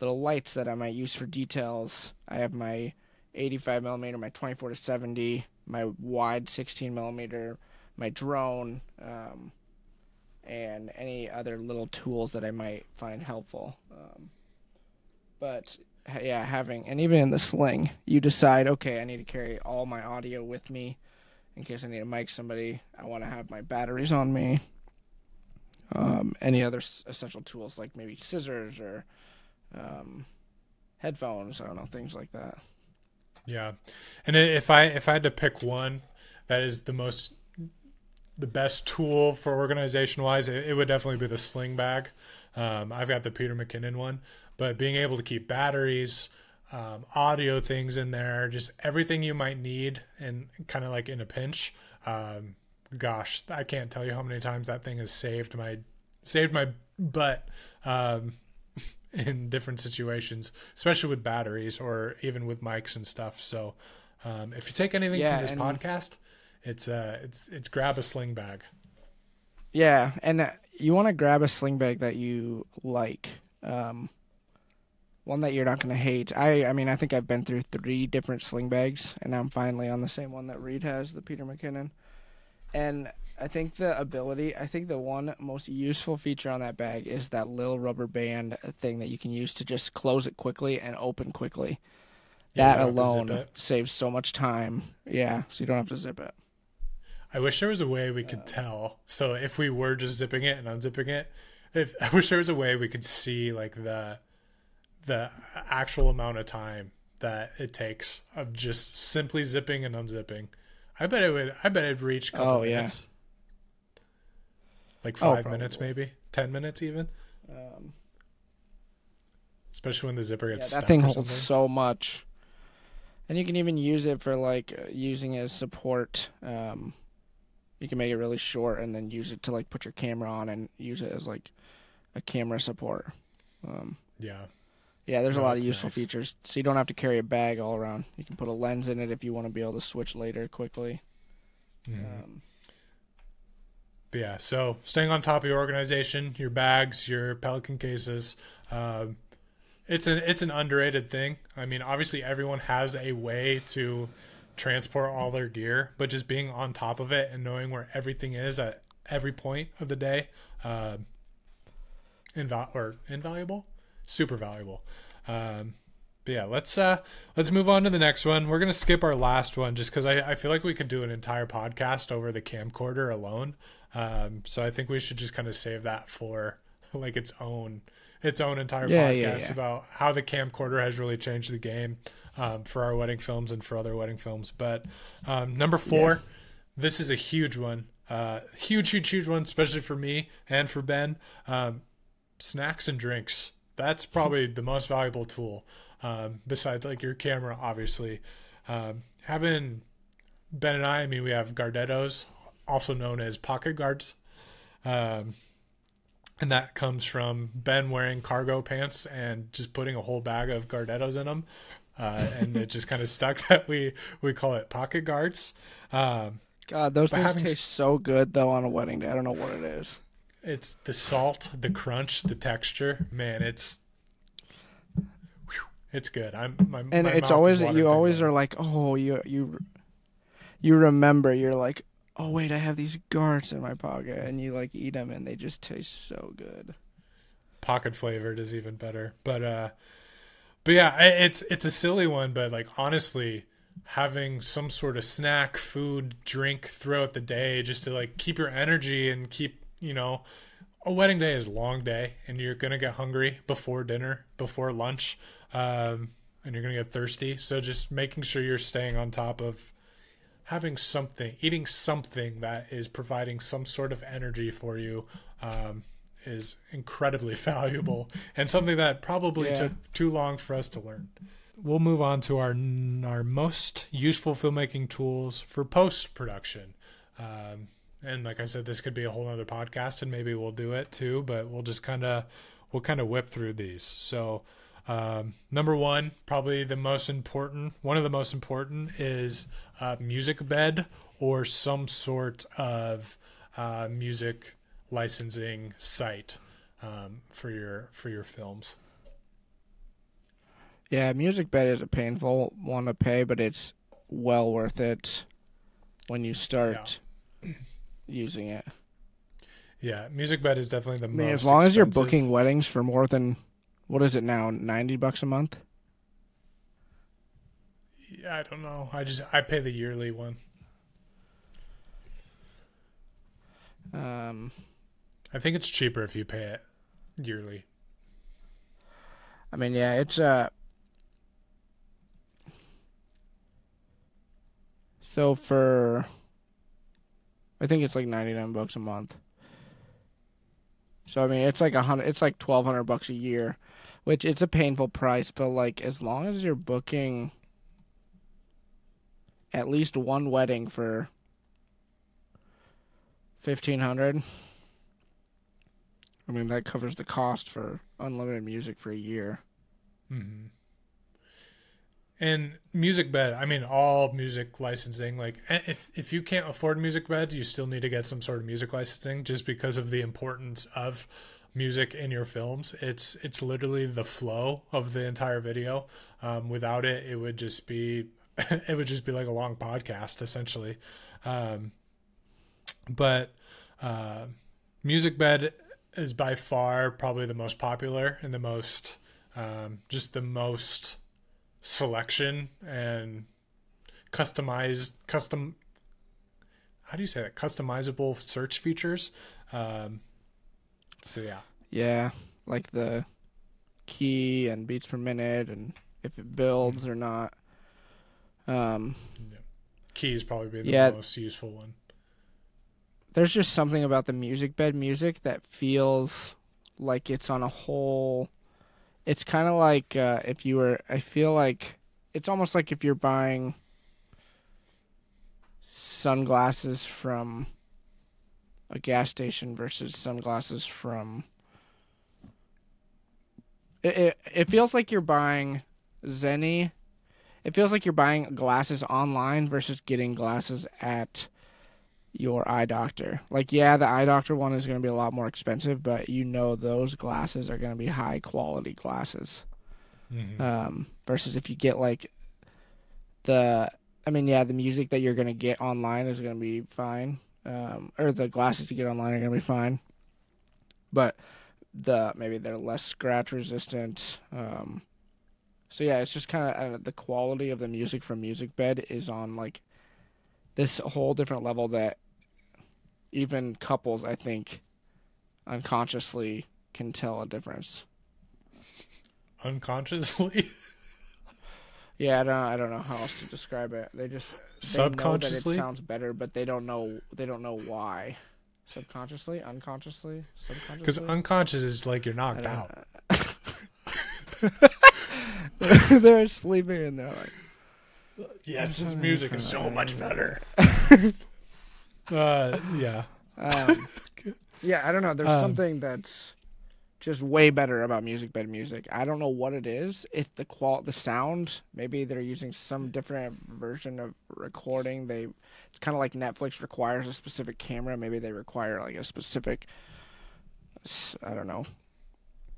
little lights that I might use for details. I have my 85 millimeter, my 24 to 70, my wide 16 millimeter, my drone, um, and any other little tools that I might find helpful. Um, but yeah, having and even in the sling, you decide, okay, I need to carry all my audio with me in case I need to mic somebody. I want to have my batteries on me. Um, any other essential tools like maybe scissors or um, headphones. I don't know things like that. Yeah, and if I if I had to pick one that is the most the best tool for organization wise, it, it would definitely be the sling bag. Um, I've got the Peter McKinnon one, but being able to keep batteries, um, audio things in there, just everything you might need, and kind of like in a pinch. Um, gosh, I can't tell you how many times that thing has saved my saved my butt um, in different situations, especially with batteries or even with mics and stuff. So, um, if you take anything yeah, from this podcast, it's uh, it's it's grab a sling bag. Yeah, and uh, you want to grab a sling bag that you like, um, one that you're not going to hate. I I mean, I think I've been through three different sling bags, and I'm finally on the same one that Reed has, the Peter McKinnon, and I think the ability, I think the one most useful feature on that bag is that little rubber band thing that you can use to just close it quickly and open quickly. Yeah, that alone saves so much time. Yeah, so you don't have to zip it. I wish there was a way we could uh, tell. So if we were just zipping it and unzipping it, if I wish there was a way we could see like the the actual amount of time that it takes of just simply zipping and unzipping. I bet it would. I bet it'd reach. A couple oh minutes. yeah like oh, five oh, minutes maybe 10 minutes even um, especially when the zipper gets yeah, that thing holds so much and you can even use it for like uh, using as support um, you can make it really short and then use it to like put your camera on and use it as like a camera support um, yeah yeah there's no, a lot of useful nice. features so you don't have to carry a bag all around you can put a lens in it if you want to be able to switch later quickly mm-hmm. um, but yeah, so staying on top of your organization, your bags, your Pelican cases, um, it's an it's an underrated thing. I mean, obviously everyone has a way to transport all their gear, but just being on top of it and knowing where everything is at every point of the day, uh, inval- or invaluable, super valuable. Um, but yeah, let's uh let's move on to the next one. We're gonna skip our last one just because I, I feel like we could do an entire podcast over the camcorder alone. Um, so I think we should just kind of save that for like its own its own entire yeah, podcast yeah, yeah. about how the camcorder has really changed the game um, for our wedding films and for other wedding films. But um, number four, this is a huge one, uh, huge, huge, huge one, especially for me and for Ben. Um, snacks and drinks. That's probably the most valuable tool um, besides like your camera, obviously. Um, having Ben and I, I mean, we have Gardettos also known as pocket guards. Um, and that comes from Ben wearing cargo pants and just putting a whole bag of Gardettos in them. Uh, and it just kind of stuck that we we call it pocket guards. Um, God, those things taste so good though on a wedding day. I don't know what it is. It's the salt, the crunch, the texture. Man, it's it's good. I'm my And my it's always you always are like, oh, you you you remember. You're like, oh wait, I have these garts in my pocket, and you like eat them, and they just taste so good. pocket flavored is even better. But uh but yeah, it's it's a silly one, but like honestly, having some sort of snack, food, drink throughout the day just to like keep your energy and keep, you know, a wedding day is a long day and you're to get hungry before dinner, before lunch. Um and you're to get thirsty. So just making sure you're staying on top of having something, eating something that is providing some sort of energy for you um, is incredibly valuable and something that probably Yeah. took too long for us to learn. We'll move on to our our most useful filmmaking tools for post production. Um, and like I said, this could be a whole other podcast, and maybe we'll do it too. But we'll just kind of we'll kind of whip through these. So um, number one, probably the most important, one of the most important is uh, music bed or some sort of uh, music licensing site um, for your for your films. Yeah, music bed is a painful one to pay, but it's well worth it when you start using it. Yeah, music bed is definitely the I mean, most. as long as you're booking weddings for more than what is it now, ninety bucks a month? Yeah, I don't know. I just I pay the yearly one. Um, I think it's cheaper if you pay it yearly. I mean, yeah, it's uh. So for, I think it's like ninety nine bucks a month. So I mean, it's like a hundred. It's like twelve hundred bucks a year, which it's a painful price. But like, as long as you're booking at least one wedding for fifteen hundred. I mean, that covers the cost for unlimited music for a year. hmm And music bed, I mean, all music licensing. Like, if if you can't afford music bed, you still need to get some sort of music licensing, just because of the importance of music in your films. It's it's literally the flow of the entire video. Um, without it, it would just be it would just be like a long podcast essentially. Um, but uh, music bed is by far probably the most popular and the most um, just the most selection and customized custom how do you say that? Customizable search features. Um, so yeah. Yeah, like the key and beats per minute and if it builds or not. Um, key is probably be the Yeah. most useful one there's just something about the music bed music that feels like it's on a whole. It's kind of like uh, if you were. I feel like it's almost like if you're buying sunglasses from a gas station versus sunglasses from. It, it, it feels like you're buying Zenni. It feels like you're buying glasses online versus getting glasses at your eye doctor. Like, yeah, the eye doctor one is going to be a lot more expensive, but you know those glasses are going to be high quality glasses. Mhm. Um, versus if you get like the, I mean, yeah, the music that you're going to get online is going to be fine. Um, or the glasses you get online are going to be fine. But the maybe they're less scratch resistant. Um, so yeah, it's just kind of uh, the quality of the music from Music Bed is on like this whole different level that even couples, I think, unconsciously can tell a difference. unconsciously? Yeah, I don't, I don't know how else to describe it. They just they subconsciously it sounds better, but they don't know they don't know why. Subconsciously, unconsciously, because unconscious is like you're knocked out. they're sleeping and they're like, yes this music is so much better uh yeah um, yeah, I don't know. There's Um, something that's just way better about music bed music. I don't know what it is. If the qual the sound, maybe they're using some different version of recording. They it's kind of like Netflix requires a specific camera. Maybe they require like a specific I don't know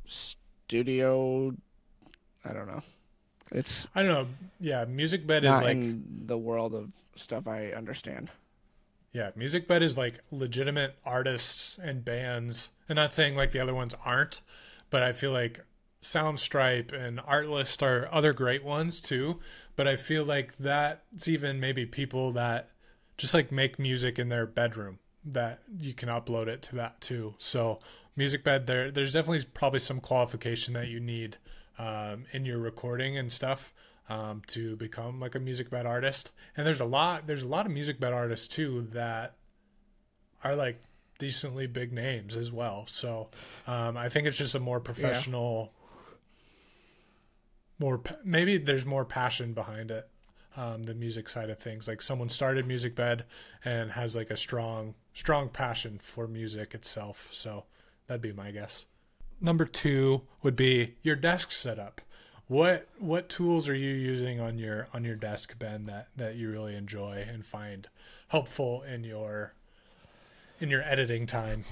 studio. I don't know. It's I don't know. Yeah, music bed is like the world of stuff I understand. Yeah, Music Bed is like legitimate artists and bands. And not saying like the other ones aren't, but I feel like Soundstripe and Artlist are other great ones too. But I feel like that's even maybe people that just like make music in their bedroom that you can upload it to that too. So Music Bed, there there's definitely probably some qualification that you need um, in your recording and stuff um, to become like a music bed artist. And there's a lot there's a lot of music bed artists too that are like decently big names as well. So um, I think it's just a more professional, yeah. more maybe there's more passion behind it. Um, the music side of things, like someone started music bed and has like a strong, strong passion for music itself. So that'd be my guess. Number two would be your desk setup what what tools are you using on your on your desk, Ben, that that you really enjoy and find helpful in your in your editing time?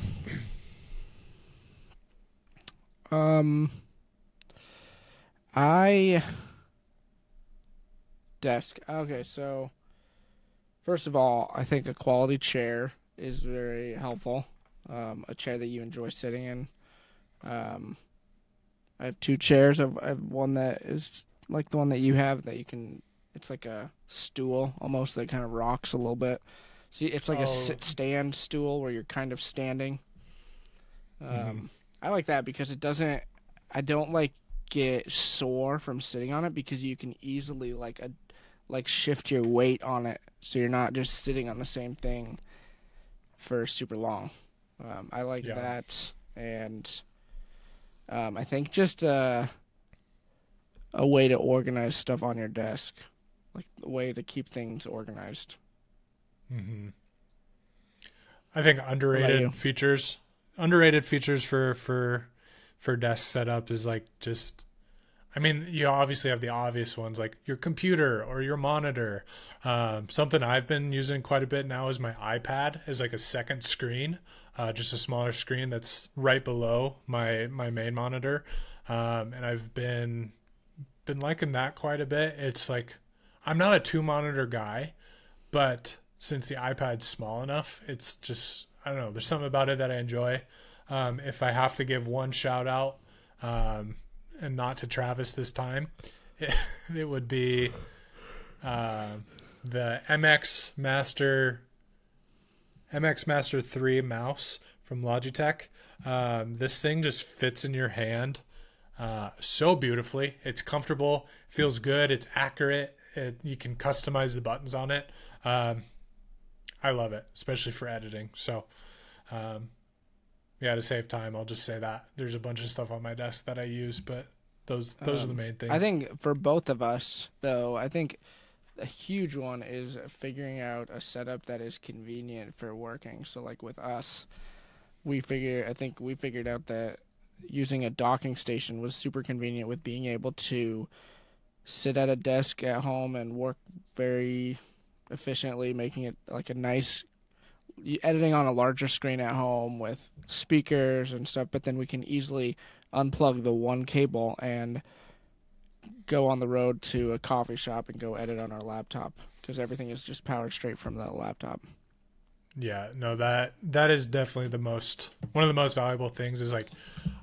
Um, I desk. Okay, so first of all, I think a quality chair is very helpful. Um, a chair that you enjoy sitting in. Um, I have two chairs. I have, I have one that is like the one that you have that you can. It's like a stool almost that kind of rocks a little bit. So it's like oh. a sit stand stool where you're kind of standing. Um, mm-hmm. I like that because it doesn't. I don't like get sore from sitting on it because you can easily like a like shift your weight on it so you're not just sitting on the same thing for super long. Um, I like yeah. that and um, I think just uh, a way to organize stuff on your desk, like a way to keep things organized. Mm-hmm. I think underrated features, underrated features for for for desk setup is like just. I mean, you obviously have the obvious ones like your computer or your monitor. Um, something I've been using quite a bit now is my iPad as like a second screen uh, just a smaller screen that's right below my my main monitor, um, and I've been been liking that quite a bit. It's like I'm not a two monitor guy, but since the iPad's small enough, it's just I don't know. There's something about it that I enjoy. Um, if I have to give one shout out, um, and not to Travis this time, it, it would be uh, the MX Master MX Master 3 mouse from Logitech. Um, this thing just fits in your hand uh, so beautifully. It's comfortable, feels good, it's accurate. It, you can customize the buttons on it. Um, I love it, especially for editing. So, um, yeah, to save time, I'll just say that there's a bunch of stuff on my desk that I use, but those those are the um, main things. I think for both of us, though, I think a huge one is figuring out a setup that is convenient for working. So like with us, we figure I think we figured out that using a docking station was super convenient with being able to sit at a desk at home and work very efficiently, making it like a nice editing on a larger screen at home with speakers and stuff, but then we can easily unplug the one cable and go on the road to a coffee shop and go edit on our laptop because everything is just powered straight from the laptop. Yeah, no that that is definitely the most one of the most valuable things is like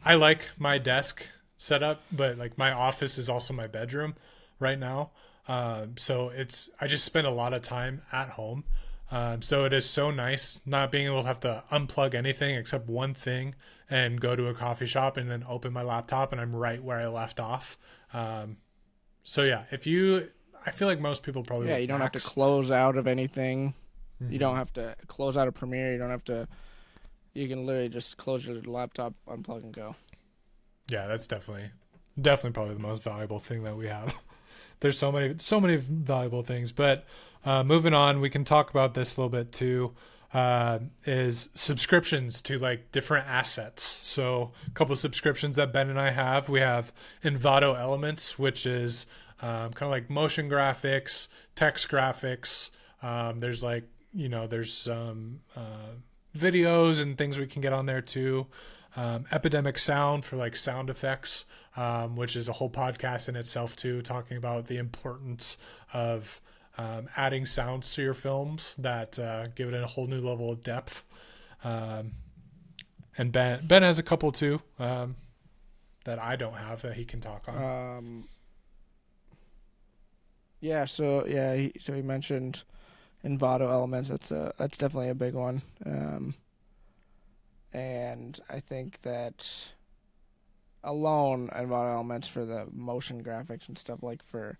I like my desk setup, but like my office is also my bedroom right now. Um, so it's I just spend a lot of time at home. Um, so it is so nice not being able to have to unplug anything except one thing and go to a coffee shop and then open my laptop and I'm right where I left off. Um, so yeah, if you, I feel like most people probably yeah, you don't max. have to close out of anything. Mm-hmm. You don't have to close out of Premiere. You don't have to. You can literally just close your laptop, unplug, and go. Yeah, that's definitely, definitely probably the most valuable thing that we have. There's so many, so many valuable things. But uh, moving on, we can talk about this a little bit too. uh, is subscriptions to like different assets. So a couple of subscriptions that Ben and I have. We have Envato Elements, which is um, kind of like motion graphics, text graphics. Um, there's like you know there's some uh, videos and things we can get on there too. Um, Epidemic Sound for like sound effects, um, which is a whole podcast in itself too, talking about the importance of um, adding sounds to your films that uh, give it a whole new level of depth. Um, and Ben Ben has a couple too um, that I don't have that he can talk on. Um, yeah, so yeah, he, so he mentioned Envato elements. That's a that's definitely a big one. Um, and I think that alone Envato elements for the motion graphics and stuff like for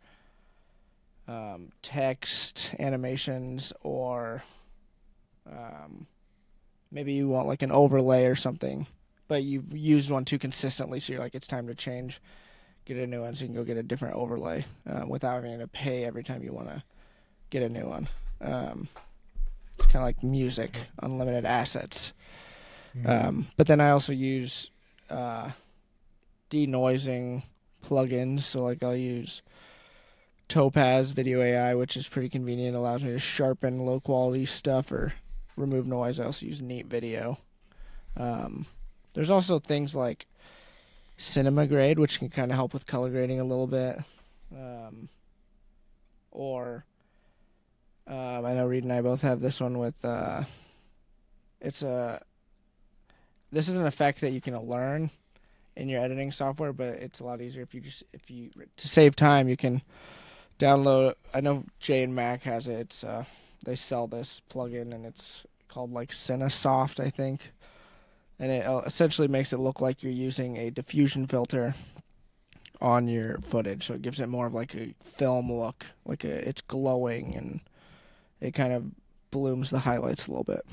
um, text animations or um, maybe you want like an overlay or something, but you've used one too consistently, so you're like it's time to change get a new one so you can go get a different overlay um, without having to pay every time you want to get a new one. Um, it's kind of like music, unlimited assets. Mm-hmm. Um, but then I also use uh, denoising plugins. So like I'll use Topaz Video AI, which is pretty convenient. It allows me to sharpen low quality stuff or remove noise. I also use Neat Video. Um, there's also things like cinema grade, which can kind of help with color grading a little bit. Um, or um, I know Reed and I both have this one with. Uh, it's a. This is an effect that you can learn in your editing software, but it's a lot easier if you just if you to save time you can download. I know Jay and Mac has it. It's uh, they sell this plugin and it's called like Cinesoft, I think and it uh, essentially makes it look like you're using a diffusion filter on your footage so it gives it more of like a film look like a, it's glowing and it kind of blooms the highlights a little bit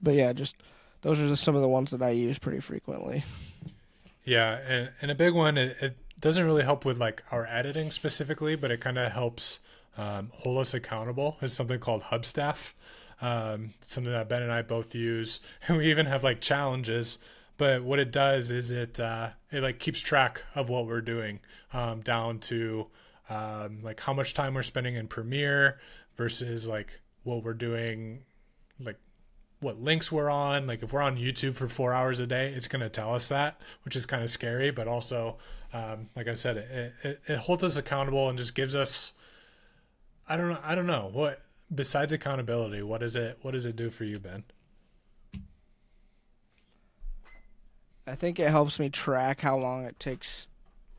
but yeah just those are just some of the ones that i use pretty frequently yeah and, and a big one it, it doesn't really help with like our editing specifically but it kind of helps um, hold us accountable is something called hubstaff um, something that Ben and I both use, and we even have like challenges. But what it does is it uh, it like keeps track of what we're doing um, down to um, like how much time we're spending in Premiere versus like what we're doing, like what links we're on. Like if we're on YouTube for four hours a day, it's going to tell us that, which is kind of scary. But also, um, like I said, it, it, it holds us accountable and just gives us. I don't know. I don't know what besides accountability, what does it what does it do for you, Ben? I think it helps me track how long it takes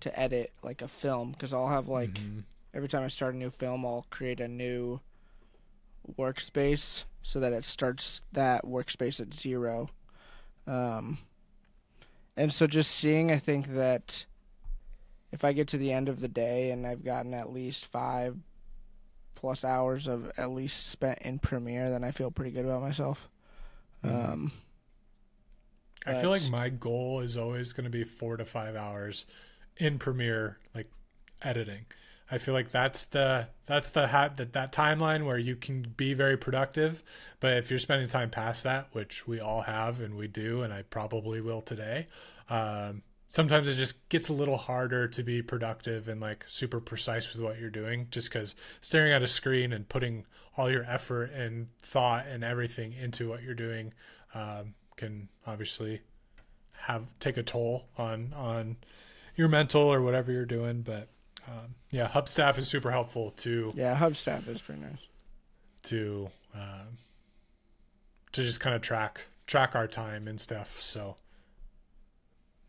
to edit like a film because I'll have like mm-hmm. every time I start a new film, I'll create a new workspace so that it starts that workspace at zero. Um, and so just seeing, I think that if I get to the end of the day and I've gotten at least five plus hours of at least spent in Premiere, then I feel pretty good about myself. Mm-hmm. Um, I feel like my goal is always going to be four to five hours in Premiere, like editing. I feel like that's the that's the hat that that timeline where you can be very productive. But if you're spending time past that, which we all have and we do, and I probably will today, um, sometimes it just gets a little harder to be productive and like super precise with what you're doing just because staring at a screen and putting all your effort and thought and everything into what you're doing um, can obviously have take a toll on on your mental or whatever you're doing but um, yeah hubstaff is super helpful to yeah hubstaff is pretty nice. to um, to just kind of track track our time and stuff so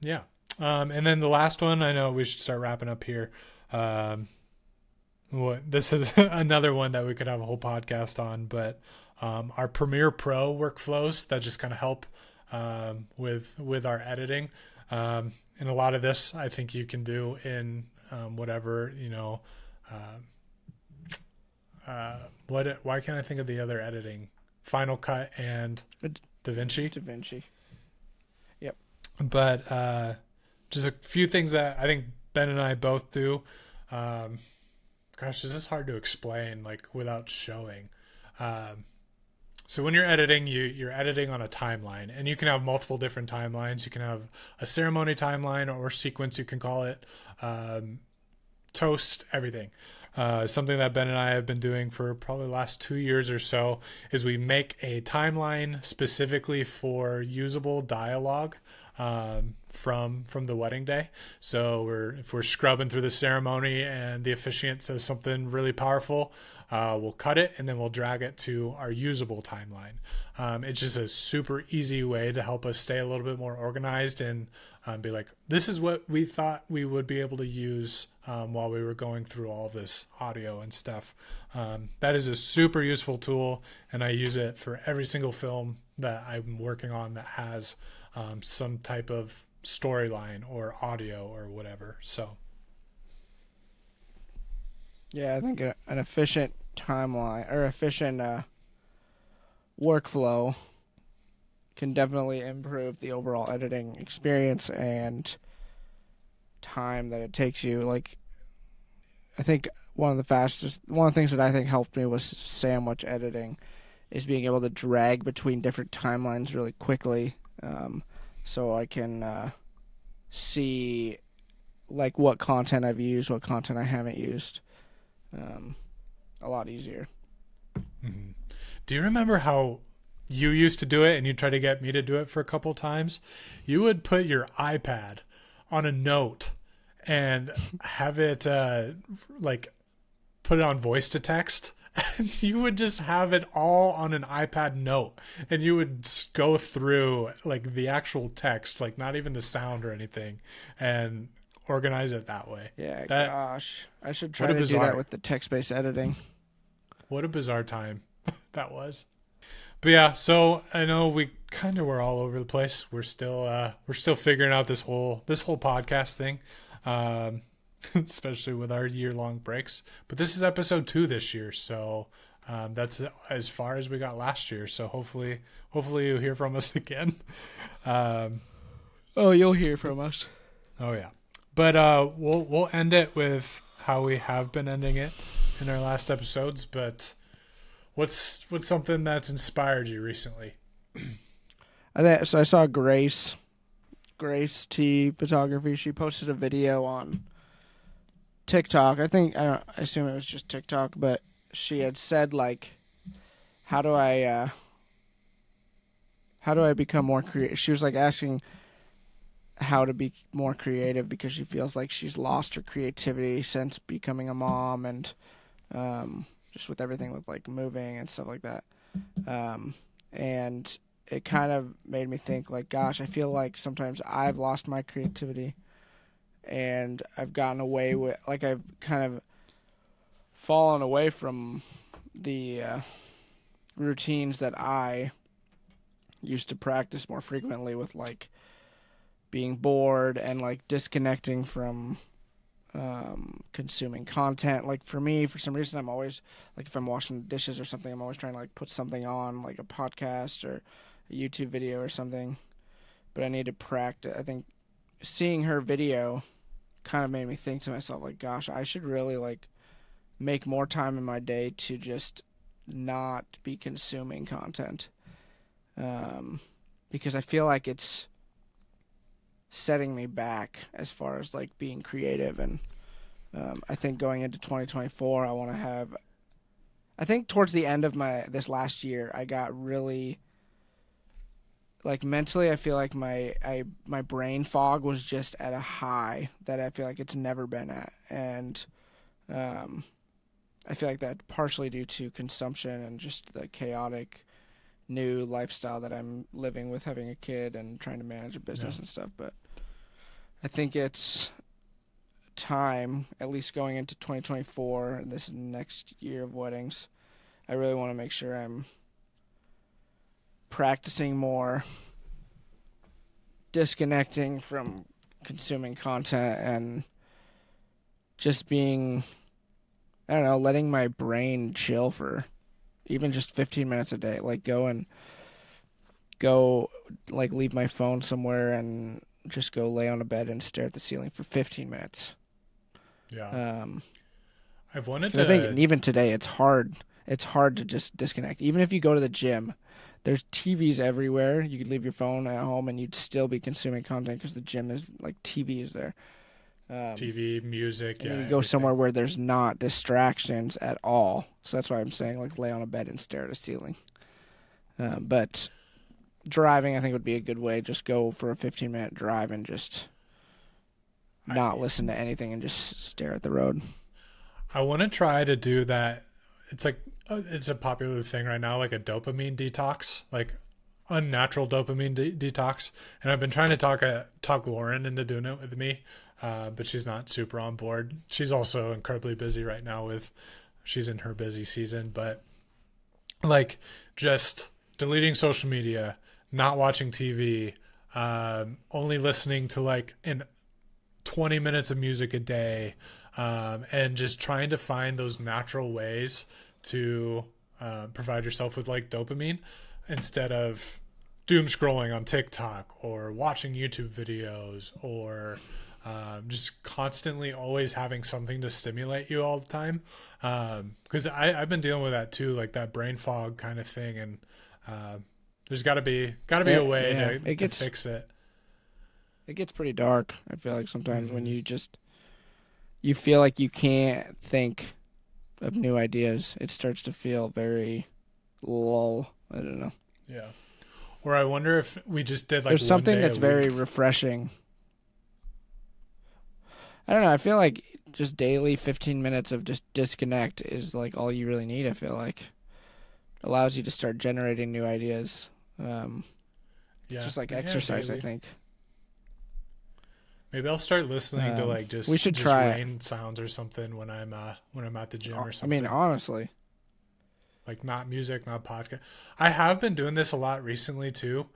yeah um, and then the last one, I know we should start wrapping up here. Um, what this is another one that we could have a whole podcast on, but um, our Premiere Pro workflows that just kind of help um, with with our editing. Um, and a lot of this, I think you can do in um, whatever you know. Uh, uh, what? Why can't I think of the other editing? Final Cut and DaVinci. DaVinci. Yep. But uh, just a few things that I think Ben and I both do. Um, gosh, this is hard to explain like without showing. Um, So when you're editing, you you're editing on a timeline, and you can have multiple different timelines. You can have a ceremony timeline or sequence, you can call it, um, toast, everything. Uh, something that Ben and I have been doing for probably the last two years or so is we make a timeline specifically for usable dialogue um, from from the wedding day. So we're if we're scrubbing through the ceremony and the officiant says something really powerful, uh, we'll cut it and then we'll drag it to our usable timeline. Um, it's just a super easy way to help us stay a little bit more organized and um, be like, this is what we thought we would be able to use um, while we were going through all this audio and stuff. Um, that is a super useful tool, and I use it for every single film that I'm working on that has um, some type of storyline or audio or whatever. So. Yeah, I think an efficient timeline or efficient uh, workflow can definitely improve the overall editing experience and time that it takes you. Like, I think one of the fastest, one of the things that I think helped me was sandwich editing, is being able to drag between different timelines really quickly, um, so I can uh, see like what content I've used, what content I haven't used. Um, a lot easier. Mm-hmm. Do you remember how you used to do it and you tried to get me to do it for a couple times? You would put your iPad on a note and have it uh, like put it on voice to text and you would just have it all on an iPad note and you would go through like the actual text like not even the sound or anything and organize it that way. Yeah, that, gosh. I should try to bizarre, do that with the text-based editing. What a bizarre time that was. But yeah, so I know we kind of were all over the place. We're still uh we're still figuring out this whole this whole podcast thing. Um especially with our year-long breaks. But this is episode 2 this year, so um, that's as far as we got last year. So hopefully, hopefully you'll hear from us again. Um, oh, you'll hear from us. Oh yeah. But uh, we'll we'll end it with how we have been ending it in our last episodes. But what's what's something that's inspired you recently? I think so. I saw Grace, Grace T Photography. She posted a video on TikTok. I think I, don't, I assume it was just TikTok, but she had said like, "How do I, uh, how do I become more creative?" She was like asking how to be more creative because she feels like she's lost her creativity since becoming a mom and um, just with everything with like moving and stuff like that. Um, and it kind of made me think like, gosh, I feel like sometimes I've lost my creativity and I've gotten away with like I've kind of fallen away from the uh, routines that I used to practice more frequently with like being bored and like disconnecting from um, consuming content. Like for me, for some reason, I'm always like if I'm washing dishes or something, I'm always trying to like put something on, like a podcast or a YouTube video or something. But I need to practice. I think seeing her video kind of made me think to myself, like, gosh, I should really like make more time in my day to just not be consuming content. Um, because I feel like it's setting me back as far as like being creative and um, I think going into 2024 I want to have I think towards the end of my this last year I got really like mentally I feel like my I my brain fog was just at a high that I feel like it's never been at and um I feel like that partially due to consumption and just the chaotic new lifestyle that I'm living with having a kid and trying to manage a business yeah. and stuff. But I think it's time, at least going into 2024 and this next year of weddings. I really want to make sure I'm practicing more, disconnecting from consuming content, and just being, I don't know, letting my brain chill for even just 15 minutes a day. Like go and go, like leave my phone somewhere and just go lay on a bed and stare at the ceiling for 15 minutes. Yeah. Um, I've wanted to. I think even today it's hard. it's hard to just disconnect. Even if you go to the gym, there's TVs everywhere. You could leave your phone at home and you'd still be consuming content because the gym is like TV is there. Um, TV, music. Yeah. you go everything. somewhere where there's not distractions at all. So that's why I'm saying like lay on a bed and stare at a ceiling. Um, but driving, I think would be a good way. Just go for a 15 minute drive and just I- not listen to anything and just stare at the road. I want to try to do that. It's like uh, it's a popular thing right now, like a dopamine detox, like unnatural dopamine de- detox. And I've been trying to talk uh, talk Lauren into doing it with me, uh, but she's not super on board. She's also incredibly busy right now with she's in her busy season, but like just deleting social media, not watching TV, um, only listening to like in 20 minutes of music a day um, and just trying to find those natural ways to uh, provide yourself with like dopamine instead of doom scrolling on TikTok or watching YouTube videos or um, just constantly always having something to stimulate you all the time. Because I I've been dealing with that too, like that brain fog kind of thing, and uh, there's got to be got to be Yeah, a way yeah. to, It to fix it. It gets pretty dark. I feel like sometimes when Mhm. you just you feel like you can't think of new ideas. It starts to feel very lull. I don't know. Yeah. Or I wonder if we just did like There's something that's very refreshing. I don't know. I feel like just daily 15 minutes of just disconnect is like all you really need. I feel like allows you to start generating new ideas. Um, it's yeah. just like Yeah, exercise, I think. Maybe I'll start listening to Um, like just we should just try it. rain sounds or something when I'm uh when I'm at the gym or something. I mean, honestly, like not music, not podcast. I have been doing this a lot recently too.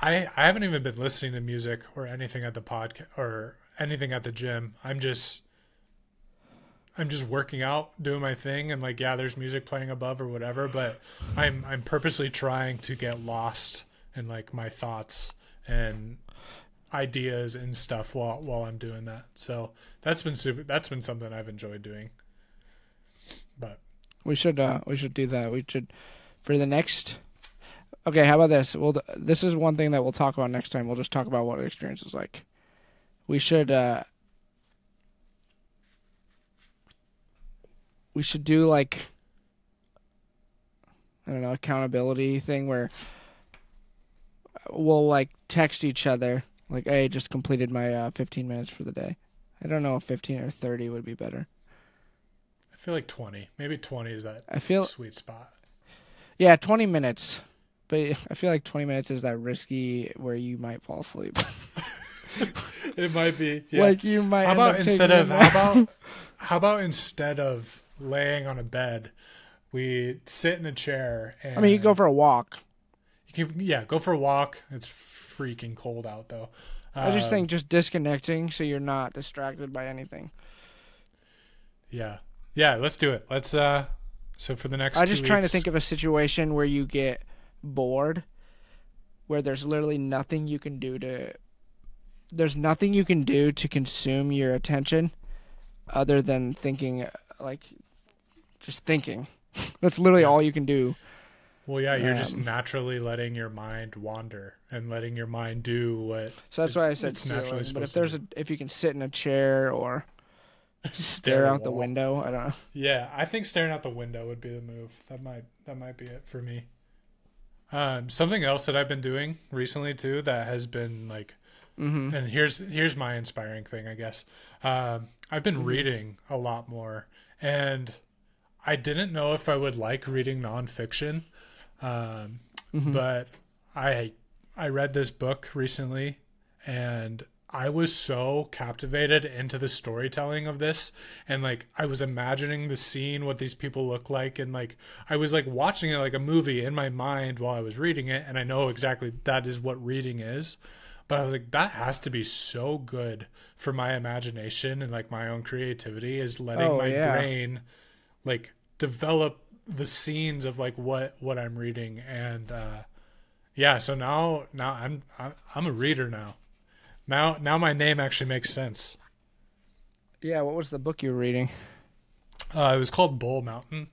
I I haven't even been listening to music or anything at the podcast or anything at the gym. I'm just I'm just working out, doing my thing and like yeah, there's music playing above or whatever, but I'm I'm purposely trying to get lost in like my thoughts and ideas and stuff while while I'm doing that. So that's been super that's been something I've enjoyed doing. But we should uh, we should do that. We should for the next. Okay, how about this? Well, this is one thing that we'll talk about next time. We'll just talk about what experience is like. We should. uh We should do like. I don't know accountability thing where we'll like text each other like, I just completed my uh, 15 minutes for the day." I don't know if 15 or 30 would be better. I feel like 20. Maybe 20 is that I feel sweet spot. Yeah, 20 minutes. But I feel like 20 minutes is that risky where you might fall asleep. It might be. Yeah. Like you might. how about instead of how about how about instead of laying on a bed, we sit in a chair and I mean, you go for a walk. you can yeah, go for a walk. It's freaking cold out though. I just Um, think just disconnecting so you're not distracted by anything. yeah. Yeah, let's do it. Let's uh so for the next I'm just trying to think of a situation where you get bored, where there's literally nothing you can do to. There's nothing you can do to consume your attention, other than thinking, like, just thinking. That's literally Yeah. all you can do. Well, yeah, you're just um, naturally letting your mind wander and letting your mind do what So that's It- why I said it's ceiling. naturally But if there's a, if you can sit in a chair or stare out the window, I don't know. Yeah, I think staring out the window would be the move. That might that might be it for me. Um, something else that I've been doing recently too that has been like, Mm-hmm. and here's here's my inspiring thing, I guess. Um, I've been Mhm. reading a lot more, and I didn't know if I would like reading nonfiction, um, Mm-hmm. but I I read this book recently, and I was so captivated into the storytelling of this and like I was imagining the scene what these people look like and like I was like watching it like a movie in my mind while I was reading it and I know exactly that is what reading is but I was like that has to be so good for my imagination and like my own creativity is letting Oh, my yeah. brain like develop the scenes of like what what I'm reading and uh yeah so now now I'm I'm, a reader now now now my name actually makes sense Yeah, what was the book you were reading? uh, it was called Bull Mountain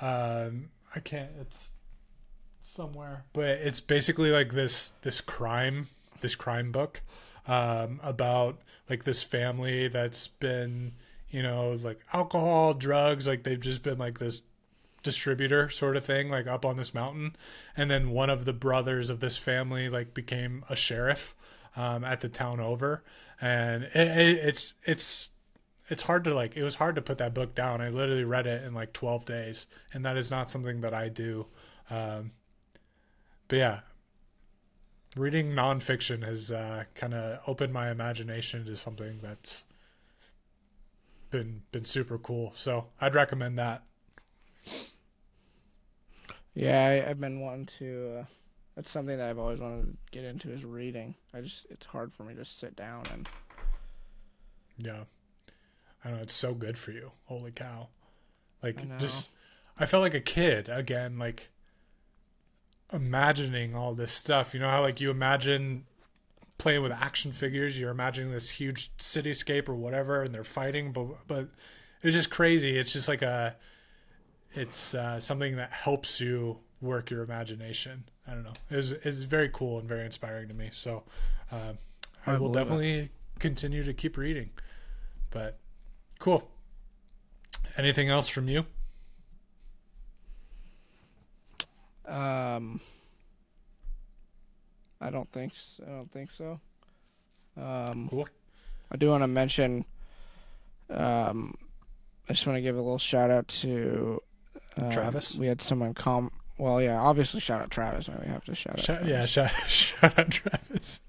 Um, I can't. It's somewhere, but it's basically like this this crime this crime book um, about like this family that's been you know like alcohol, drugs, like they've just been like this distributor sort of thing like up on this mountain. And then one of the brothers of this family like became a sheriff um, at the town over. And it, it, it's it's it's hard to like it was hard to put that book down. I literally read it in like 12 days. And that is not something that i do. Um, but yeah reading nonfiction has uh, kind of opened my imagination to something that's been been super cool. So i'd recommend that Yeah, I, I've been wanting to. Uh, that's something that I've always wanted to get into is reading. I just it's hard for me to sit down and. Yeah. I don't know it's so good for you. Holy cow. Like I just I felt like a kid again like imagining all this stuff. You know how like you imagine playing with action figures, you're imagining this huge cityscape or whatever and they're fighting but but it's just crazy. It's just like a it's uh, something that helps you work your imagination. I don't know. It's it's very cool and very inspiring to me. So uh, I, I will it. definitely continue to keep reading. But cool. Anything else from you? Um. I don't think so. I don't think so. Um, Cool. I do want to mention. Um, I just want to give a little shout out to um, Travis? We had someone com. Well, yeah, obviously shout out Travis. We have to shout out. Shout, yeah, shout, shout out Travis.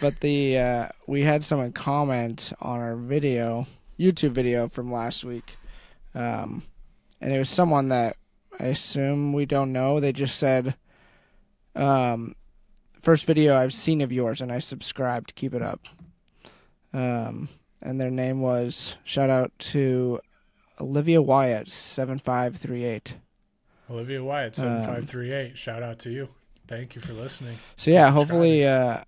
But the uh, we had someone comment on our video, YouTube video from last week, um, and it was someone that I assume we don't know. They just said, um, first video I've seen of yours, and I subscribed. Keep it up." Um, and their name was shout out to Olivia Wyatt seven five three eight. Olivia Wyatt, seven five three eight. Shout out to you. Thank you for listening. So yeah, and hopefully, uh,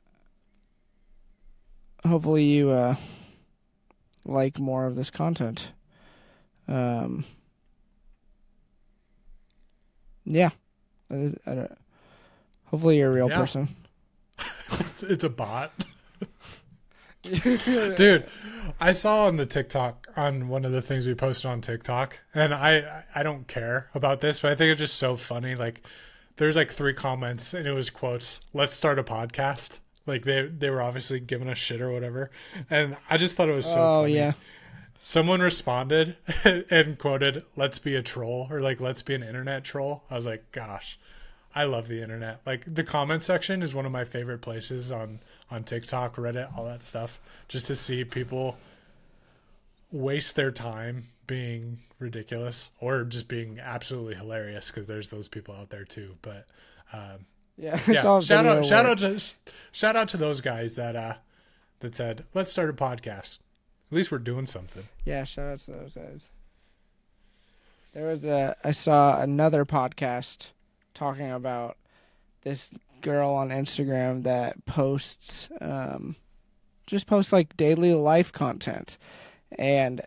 hopefully you uh, like more of this content. Um, yeah, I, I don't, hopefully you're a real Yeah. person. It's, it's a bot. Dude, I saw on the TikTok on one of the things we posted on TikTok, and I I don't care about this, but I think it's just so funny. Like, there's like three comments, and it was quotes. Let's start a podcast. Like they they were obviously giving us shit or whatever, and I just thought it was so. oh funny. yeah, Someone responded and quoted, "Let's be a troll" or like "Let's be an internet troll." I was like, "Gosh, I love the internet." Like the comment section is one of my favorite places on on TikTok, Reddit, all that stuff, just to see people waste their time being ridiculous or just being absolutely hilarious because there's those people out there too. But um, yeah. Yeah, shout out, shout out to shout out to those guys that uh that said, "Let's start a podcast." At least we're doing something. Yeah, shout out to those guys. There was a I saw another podcast talking about this girl on Instagram that posts um just posts like daily life content and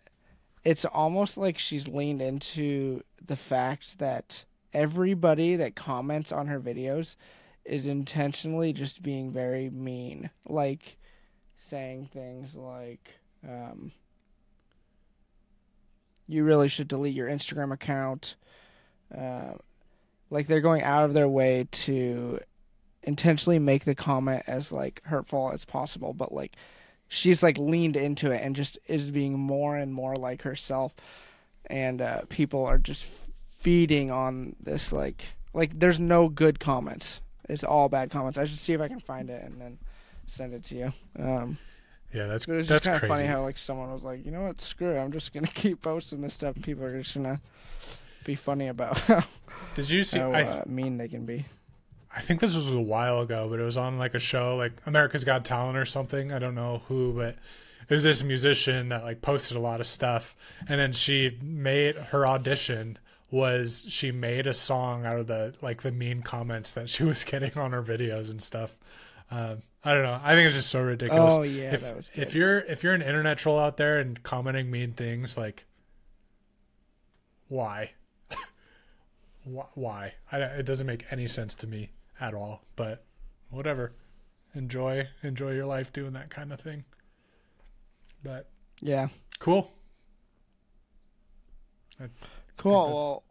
it's almost like she's leaned into the fact that everybody that comments on her videos is intentionally just being very mean like saying things like um you really should delete your Instagram account. Uh, like they're going out of their way to intentionally make the comment as like hurtful as possible, but like she's like leaned into it and just is being more and more like herself, and uh, people are just feeding on this like like there's no good comments. It's all bad comments. I should see if I can find it and then send it to you. Um, Yeah, that's it's just that's kind of crazy. funny how like someone was like, you know what, screw it, I'm just gonna keep posting this stuff, and people are just gonna be funny about how, Did you see? how I uh, mean they can be. I think this was a while ago, but it was on like a show like America's Got Talent or something. I don't know who, but it was this musician that like posted a lot of stuff, and then she made her audition was she made a song out of the like the mean comments that she was getting on her videos and stuff. Um, I don't know. I think it's just so ridiculous. Oh yeah, if if you're if you're an internet troll out there and commenting mean things, like why? Why? I, it doesn't make any sense to me at all. But whatever. Enjoy, enjoy your life doing that kind of thing. But Yeah. cool. Cool. Well,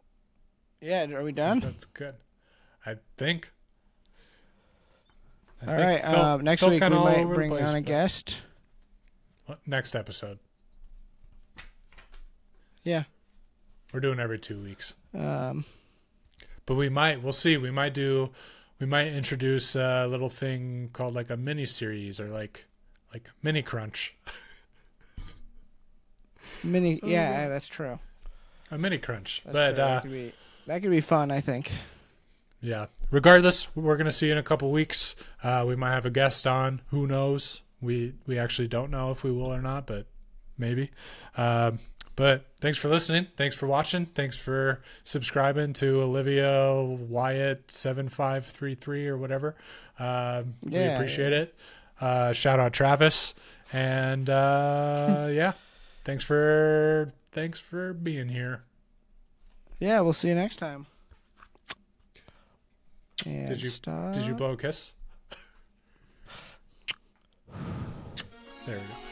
yeah. Are we done? That's good. I think. I All think right. Uh, next week we might bring place, on a guest. What- Next episode. Yeah. We're doing every two weeks. Um. But we might, we'll see. We might do, we might introduce a little thing called like a mini series or like, like mini crunch, Mini. Yeah, that's true. a mini crunch. That's but uh, that could be that could be fun. I think. yeah, regardless, we're gonna see you in a couple weeks. Uh, we might have a guest on. Who knows? We we actually don't know if we will or not, but maybe. Um, but thanks for listening. Thanks for watching. Thanks for subscribing to Olivia Wyatt seven five three three or whatever. Um, we Yeah. appreciate it. Uh, shout out Travis and uh, yeah, thanks for thanks for being here. Yeah. We'll see you next time. And Did you- stop. Did you blow a kiss? There we go.